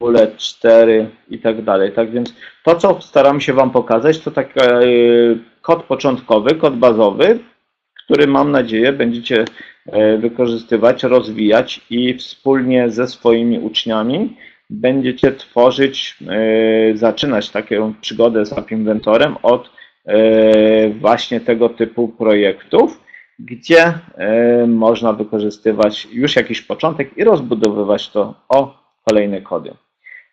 bullet 4 i tak dalej. Tak więc to, co staram się Wam pokazać, to taki e, kod początkowy, kod bazowy, który mam nadzieję będziecie e, wykorzystywać, rozwijać i wspólnie ze swoimi uczniami będziecie tworzyć, e, zaczynać taką przygodę z App Inventorem od właśnie tego typu projektów, gdzie można wykorzystywać już jakiś początek i rozbudowywać to o kolejne kody.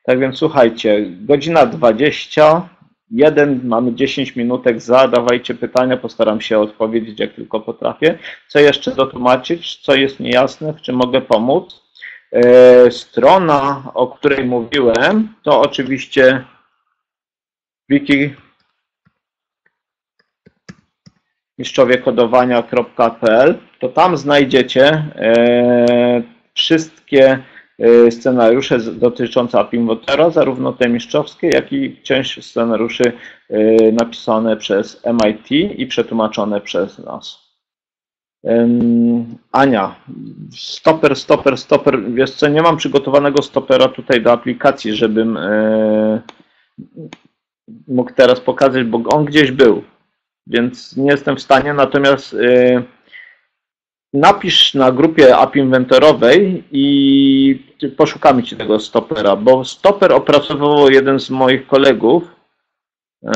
Tak więc słuchajcie, godzina 20, jeden, mamy 10 minutek, zadawajcie pytania, postaram się odpowiedzieć jak tylko potrafię. Co jeszcze dotłumaczyć, co jest niejasne, w czym mogę pomóc? E, strona, o której mówiłem, to oczywiście wiki mistrzowiekodowania.pl, to tam znajdziecie e, wszystkie scenariusze dotyczące Apinwatera, zarówno te mistrzowskie, jak i część scenariuszy y, napisane przez MIT i przetłumaczone przez nas. Ania, stoper, stoper, stoper. Wiesz co, nie mam przygotowanego stopera tutaj do aplikacji, żebym y, mógł teraz pokazać, bo on gdzieś był, więc nie jestem w stanie, natomiast napisz na grupie app inwentorowej i poszukamy ci tego stopera, bo stoper opracował jeden z moich kolegów yy,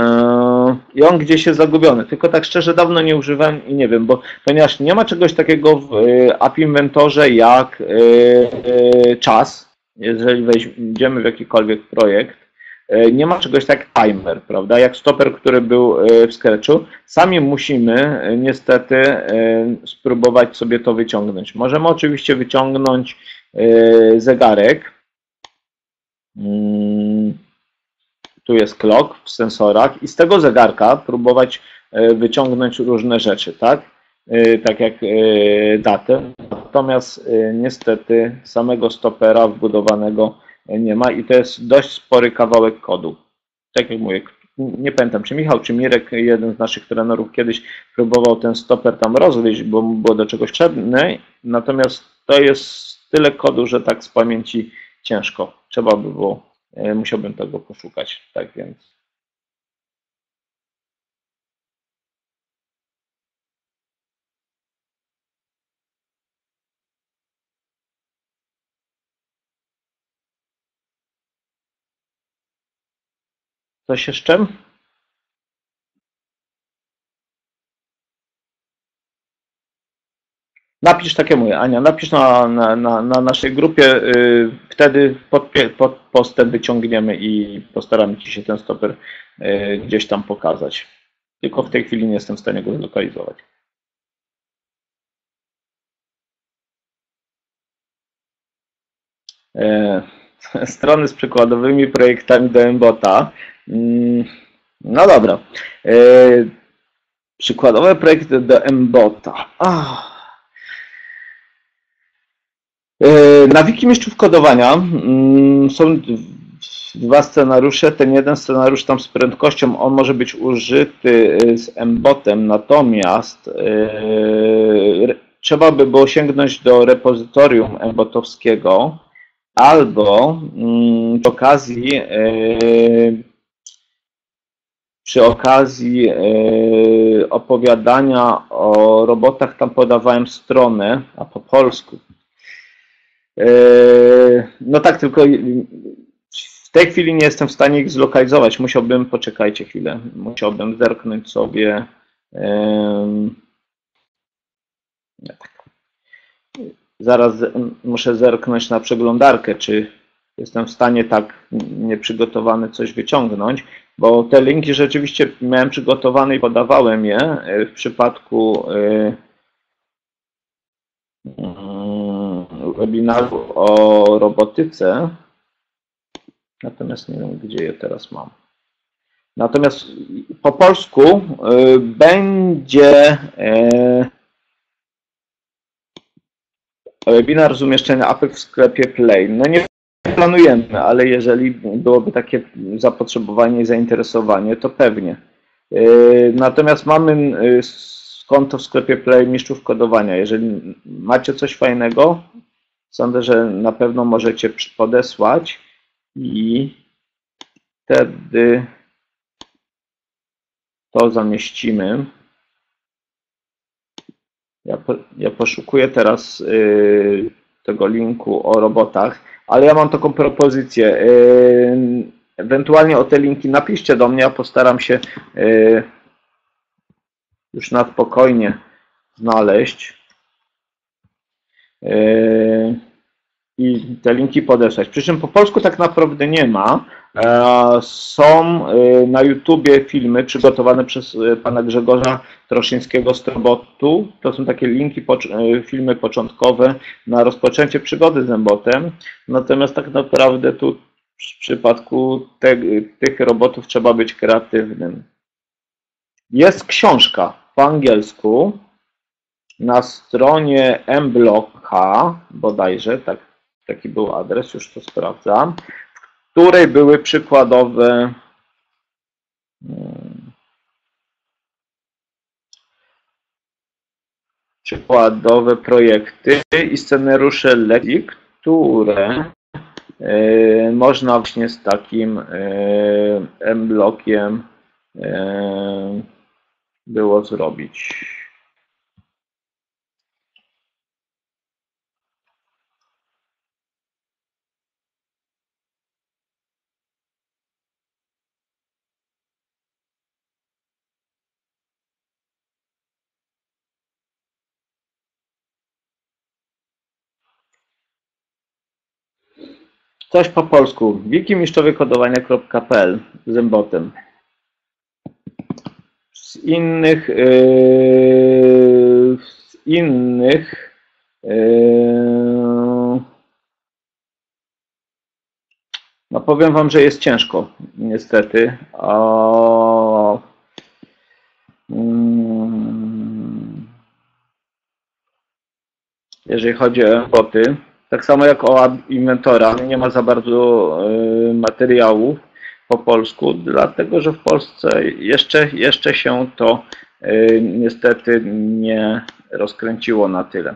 i on gdzieś jest zagubiony. Tylko tak szczerze dawno nie używałem i nie wiem, bo ponieważ nie ma czegoś takiego w yy, app inwentorze jak yy, czas, jeżeli wejdziemy w jakikolwiek projekt, E, nie ma czegoś tak timer, prawda? Jak stoper, który był e, w Scratchu. Sami musimy e, niestety spróbować sobie to wyciągnąć. Możemy oczywiście wyciągnąć zegarek. Mm, tu jest clock w sensorach i z tego zegarka próbować wyciągnąć różne rzeczy, tak? Tak jak datę. Natomiast niestety samego stopera wbudowanego nie ma i to jest dość spory kawałek kodu. Tak jak mówię, nie pamiętam, czy Michał, czy Mirek, jeden z naszych trenerów kiedyś próbował ten stoper tam rozwieźć, bo było do czegoś potrzebne, natomiast to jest tyle kodu, że tak z pamięci ciężko. Trzeba by było, e, musiałbym tego poszukać, tak więc Coś jeszcze? Napisz takie mówię, Ania, napisz na, na, na, na naszej grupie, yy, wtedy pod, pod postem wyciągniemy i postaramy Ci się ten stoper yy, gdzieś tam pokazać. Tylko w tej chwili nie jestem w stanie go zlokalizować. Yy, strony z przykładowymi projektami do Embota. Mm, no dobra. E, przykładowe projekty do Mbota. E, na wiki mistrzów kodowania mm, są dwa scenariusze. Ten jeden scenariusz tam z prędkością, on może być użyty y, z embotem, natomiast trzeba by było sięgnąć do repozytorium embotowskiego albo yy, przy okazji przy okazji yy, opowiadania o robotach tam podawałem stronę, a po polsku. Yy, no tak, tylko w tej chwili nie jestem w stanie ich zlokalizować. Musiałbym, poczekajcie chwilę, musiałbym zerknąć sobie. Tak. Zaraz muszę zerknąć na przeglądarkę, czy jestem w stanie tak nieprzygotowany coś wyciągnąć, bo te linki rzeczywiście miałem przygotowane i podawałem je e, w przypadku e, mm, webinaru o robotyce. Natomiast nie wiem, gdzie je teraz mam. Natomiast po polsku e, będzie webinar z umieszczenia apek w sklepie Play. No nie planujemy, ale jeżeli byłoby takie zapotrzebowanie i zainteresowanie, to pewnie. Yy, Natomiast mamy yy, konto w sklepie Play Mistrzów Kodowania. Jeżeli macie coś fajnego, sądzę, że na pewno możecie podesłać i wtedy to zamieścimy. Ja, po, ja poszukuję teraz yy, tego linku o robotach, ale ja mam taką propozycję. Yy, ewentualnie o te linki napiszcie do mnie, ja postaram się yy, już na spokojnie znaleźć yy, i te linki podesłać. Przy czym po polsku tak naprawdę nie ma. E, Są e, na YouTubie filmy przygotowane przez e, pana Grzegorza Troszyńskiego z Trobotu. To są takie linki, filmy początkowe na rozpoczęcie przygody z Embotem. Natomiast tak naprawdę tu w przypadku te, tych robotów trzeba być kreatywnym. Jest książka po angielsku na stronie mblog.h bodajże, tak, taki był adres, już to sprawdzam, której były przykładowe mm, przykładowe projekty i scenariusze lekcji, które e, można właśnie z takim e, M-blokiem e, było zrobić. Coś po polsku. wikimistrzowykodowania.pl z embotem. Z innych yy, z innych yy, no powiem wam, że jest ciężko niestety. O, mm, jeżeli chodzi o boty. Tak samo jak o Inventora, nie ma za bardzo y, materiałów po polsku, dlatego że w Polsce jeszcze, jeszcze się to y, niestety nie rozkręciło na tyle.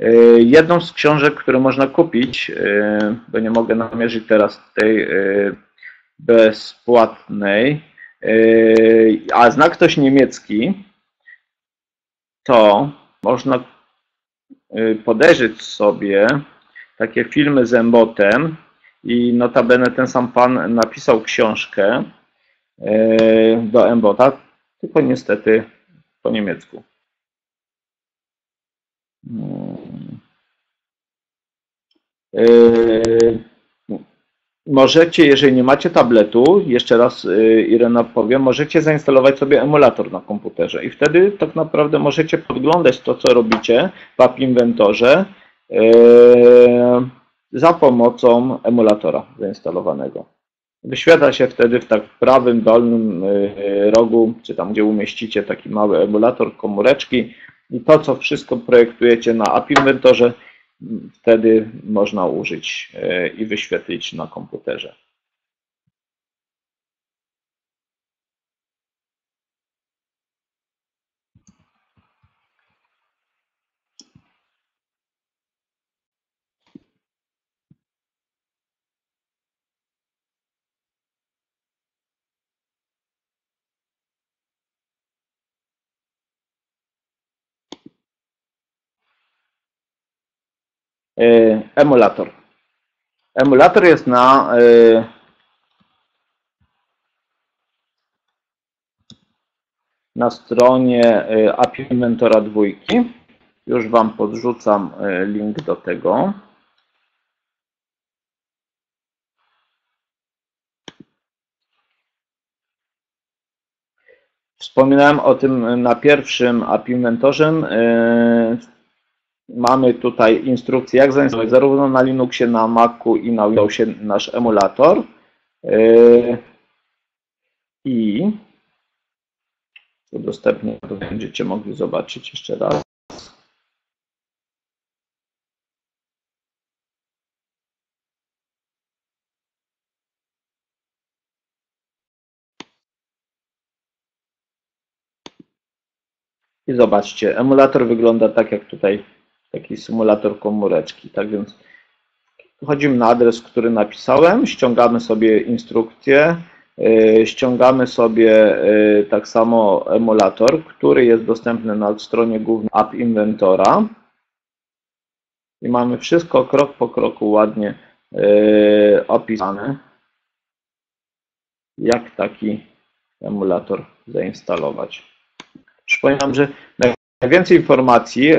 Y, Jedną z książek, które można kupić, y, bo nie mogę namierzyć teraz tej y, bezpłatnej, a zna ktoś niemiecki, to można podejrzeć sobie takie filmy z Embotem i notabene ten sam pan napisał książkę y, do Embota, tylko niestety po niemiecku. Mm. Y, Możecie, jeżeli nie macie tabletu, jeszcze raz y, Irena powiem, możecie zainstalować sobie emulator na komputerze i wtedy tak naprawdę możecie podglądać to, co robicie w App Inventorze za pomocą emulatora zainstalowanego. Wyświetla się wtedy w tak prawym dolnym y, rogu, czy tam gdzie umieścicie taki mały emulator komóreczki i to, co wszystko projektujecie na App Inventorze, wtedy można użyć y, i wyświetlić na komputerze. Emulator. Emulator jest na e, na stronie e, API Inventora dwójki. Już Wam podrzucam e, link do tego. Wspominałem o tym na pierwszym API Inventorze. Mamy tutaj instrukcję, jak zainstalować zarówno na Linuxie, na Macu i na Windowsie nasz emulator. I udostępnię, to będziecie mogli zobaczyć jeszcze raz. I zobaczcie, emulator wygląda tak jak tutaj taki symulator komóreczki. Tak więc wchodzimy na adres, który napisałem, ściągamy sobie instrukcję, yy, ściągamy sobie yy, tak samo emulator, który jest dostępny na stronie głównej App Inventora. I mamy wszystko krok po kroku ładnie yy, opisane, jak taki emulator zainstalować. Przypominam, że najwięcej informacji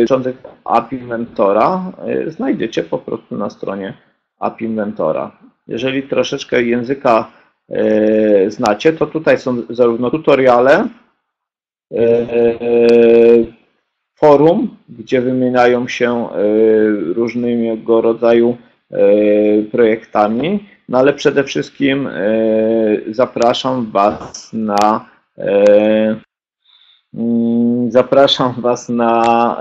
dotyczących API Inventora znajdziecie po prostu na stronie API Inventora. Jeżeli troszeczkę języka znacie, to tutaj są zarówno tutoriale, forum, gdzie wymieniają się różnego rodzaju projektami, no ale przede wszystkim zapraszam Was na Zapraszam Was na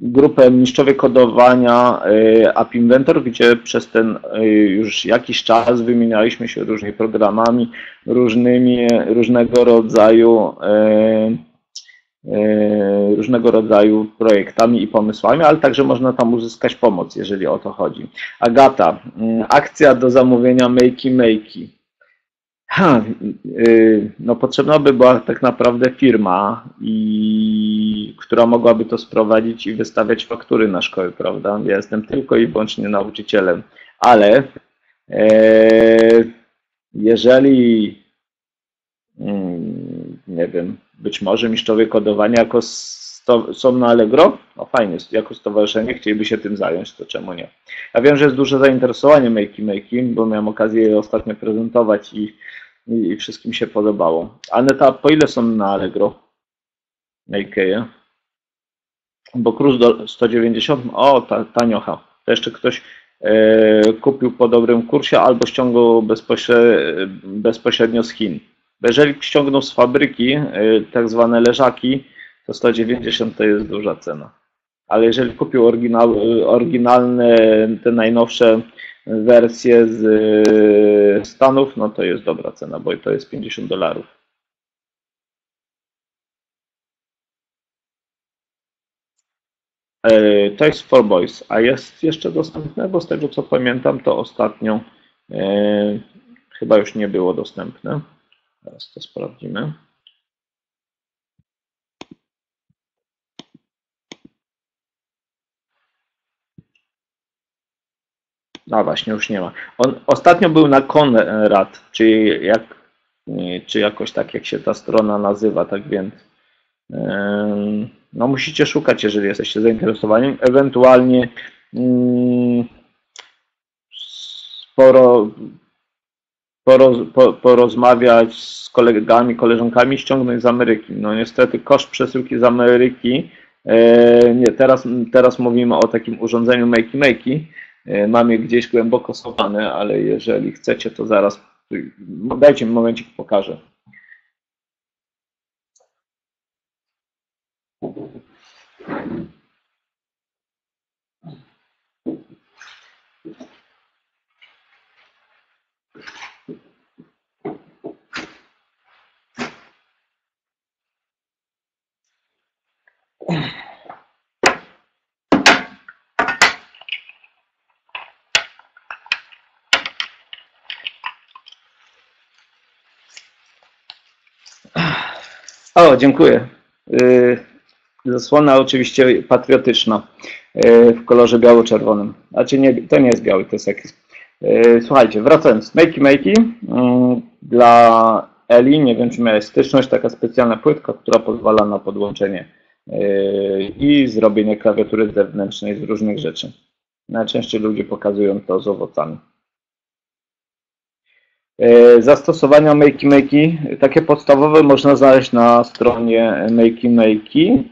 grupę mistrzowie kodowania App Inventor, gdzie przez ten już jakiś czas wymienialiśmy się różnymi programami, różnymi, różnego rodzaju różnego rodzaju projektami i pomysłami, ale także można tam uzyskać pomoc, jeżeli o to chodzi. Agata, akcja do zamówienia Makey Makey. Ha, no potrzebna by była tak naprawdę firma, i, która mogłaby to sprowadzić i wystawiać faktury na szkoły, prawda? Ja jestem tylko i wyłącznie nauczycielem, ale e, jeżeli mm, nie wiem, być może mistrzowie kodowania jako są na Allegro, no fajnie, jako stowarzyszenie chcieliby się tym zająć, to czemu nie? Ja wiem, że jest duże zainteresowanie Makey Makey, bo miałem okazję je ostatnio prezentować i i wszystkim się podobało. Aneta, po ile są na Allegro? Na Ikea? Bo Cruz do 190, o, ta, taniocha. To jeszcze ktoś e, kupił po dobrym kursie albo ściągnął bezpośrednio, bezpośrednio z Chin. Jeżeli ściągnął z fabryki e, tak zwane leżaki, to 190 to jest duża cena. Ale jeżeli kupił oryginal, oryginalne, te najnowsze wersję z y, Stanów, no to jest dobra cena, bo to jest 50 dolarów. E, to jest for Boys, a jest jeszcze dostępne, bo z tego co pamiętam, to ostatnio e, chyba już nie było dostępne. Teraz to sprawdzimy. No właśnie, już nie ma. On ostatnio był na Konrad, czy, jak, czy jakoś tak, jak się ta strona nazywa, tak więc no musicie szukać, jeżeli jesteście zainteresowani. Ewentualnie sporo poroz, porozmawiać z kolegami, koleżankami, ściągnąć z Ameryki. No niestety koszt przesyłki z Ameryki, e, nie, teraz, teraz mówimy o takim urządzeniu Makey Makey, mam je gdzieś głęboko schowane, ale jeżeli chcecie, to zaraz dajcie mi momencik, pokażę. O, dziękuję. Y, Zasłona oczywiście patriotyczna e, w kolorze biało-czerwonym. Znaczy nie, to nie jest biały, to jest jakiś. e, Słuchajcie, wracając. Makey Makey dla Eli, nie wiem czy miałeś styczność, taka specjalna płytka, która pozwala na podłączenie i zrobienie klawiatury zewnętrznej z różnych rzeczy. Najczęściej ludzie pokazują to z owocami. E, Zastosowania Makey Makey, takie podstawowe można znaleźć na stronie Makey Makey.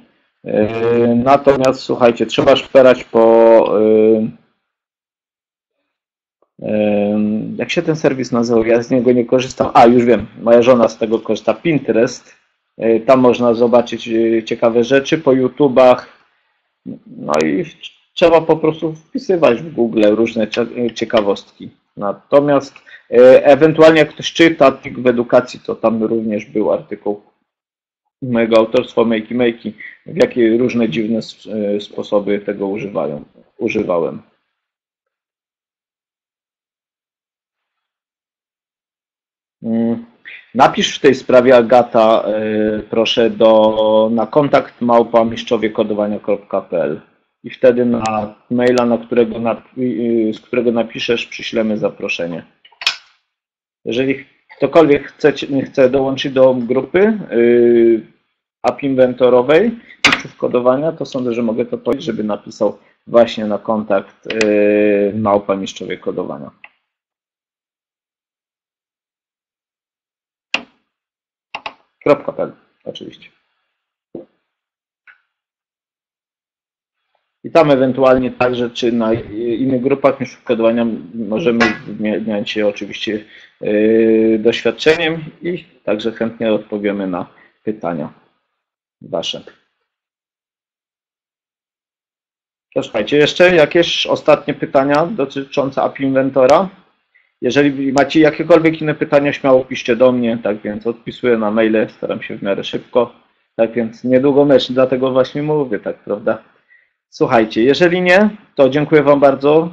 E, Natomiast słuchajcie, trzeba szperać po. e, Jak się ten serwis nazywał? Ja z niego nie korzystam. A, już wiem, moja żona z tego korzysta. Pinterest. Tam można zobaczyć ciekawe rzeczy po YouTubach. No i trzeba po prostu wpisywać w Google różne cie- ciekawostki. Natomiast ewentualnie jak ktoś czyta w edukacji, to tam również był artykuł mojego autorstwa Makey Makey, w jakie różne dziwne e, sposoby tego używają, używałem. Mm. Napisz w tej sprawie Agata, e, proszę, do, na kontakt małpa mistrzowie-kodowania.pl i wtedy na maila, na którego, z którego napiszesz, przyślemy zaproszenie. Jeżeli ktokolwiek chce, chce dołączyć do grupy yy, app inwentorowej mistrzów kodowania, to sądzę, że mogę to powiedzieć, żeby napisał właśnie na kontakt yy, małpa mistrzowie kodowania. .pl oczywiście. I tam ewentualnie także, czy na innych grupach kodowania możemy wymieniać się oczywiście yy, doświadczeniem i także chętnie odpowiemy na pytania Wasze. Słuchajcie, jeszcze jakieś ostatnie pytania dotyczące App Inventora? Jeżeli macie jakiekolwiek inne pytania, śmiało piszcie do mnie, tak więc odpisuję na maile, staram się w miarę szybko, tak więc niedługo mecz, dlatego właśnie mówię, tak prawda? Słuchajcie, jeżeli nie, to dziękuję Wam bardzo.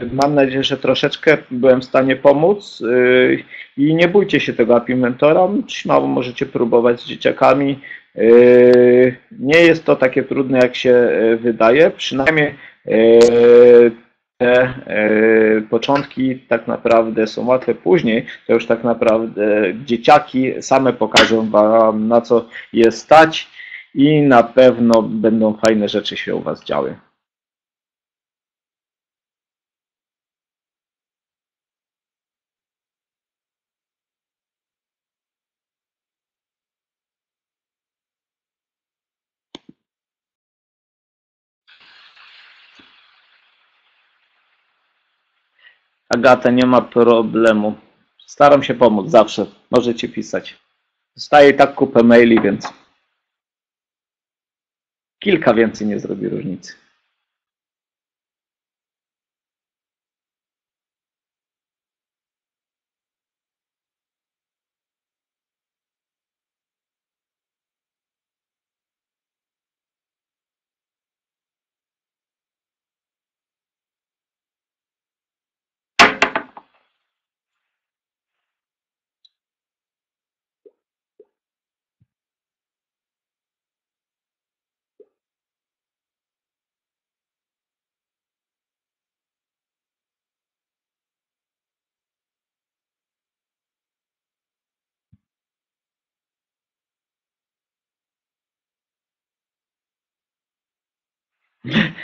Yy, Mam nadzieję, że troszeczkę byłem w stanie pomóc yy, i nie bójcie się tego App Inventora, śmiało możecie próbować z dzieciakami. Yy, Nie jest to takie trudne, jak się wydaje, przynajmniej te początki tak naprawdę są łatwe. Później to już tak naprawdę dzieciaki same pokażą Wam, na co je stać i na pewno będą fajne rzeczy się u Was działy. Agata, nie ma problemu. Staram się pomóc zawsze. Możecie pisać. Dostaję tak kupę maili, więc kilka więcej nie zrobi różnicy.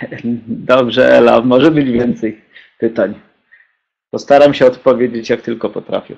Dobrze, Ela, może być więcej pytań. Postaram się odpowiedzieć jak tylko potrafię.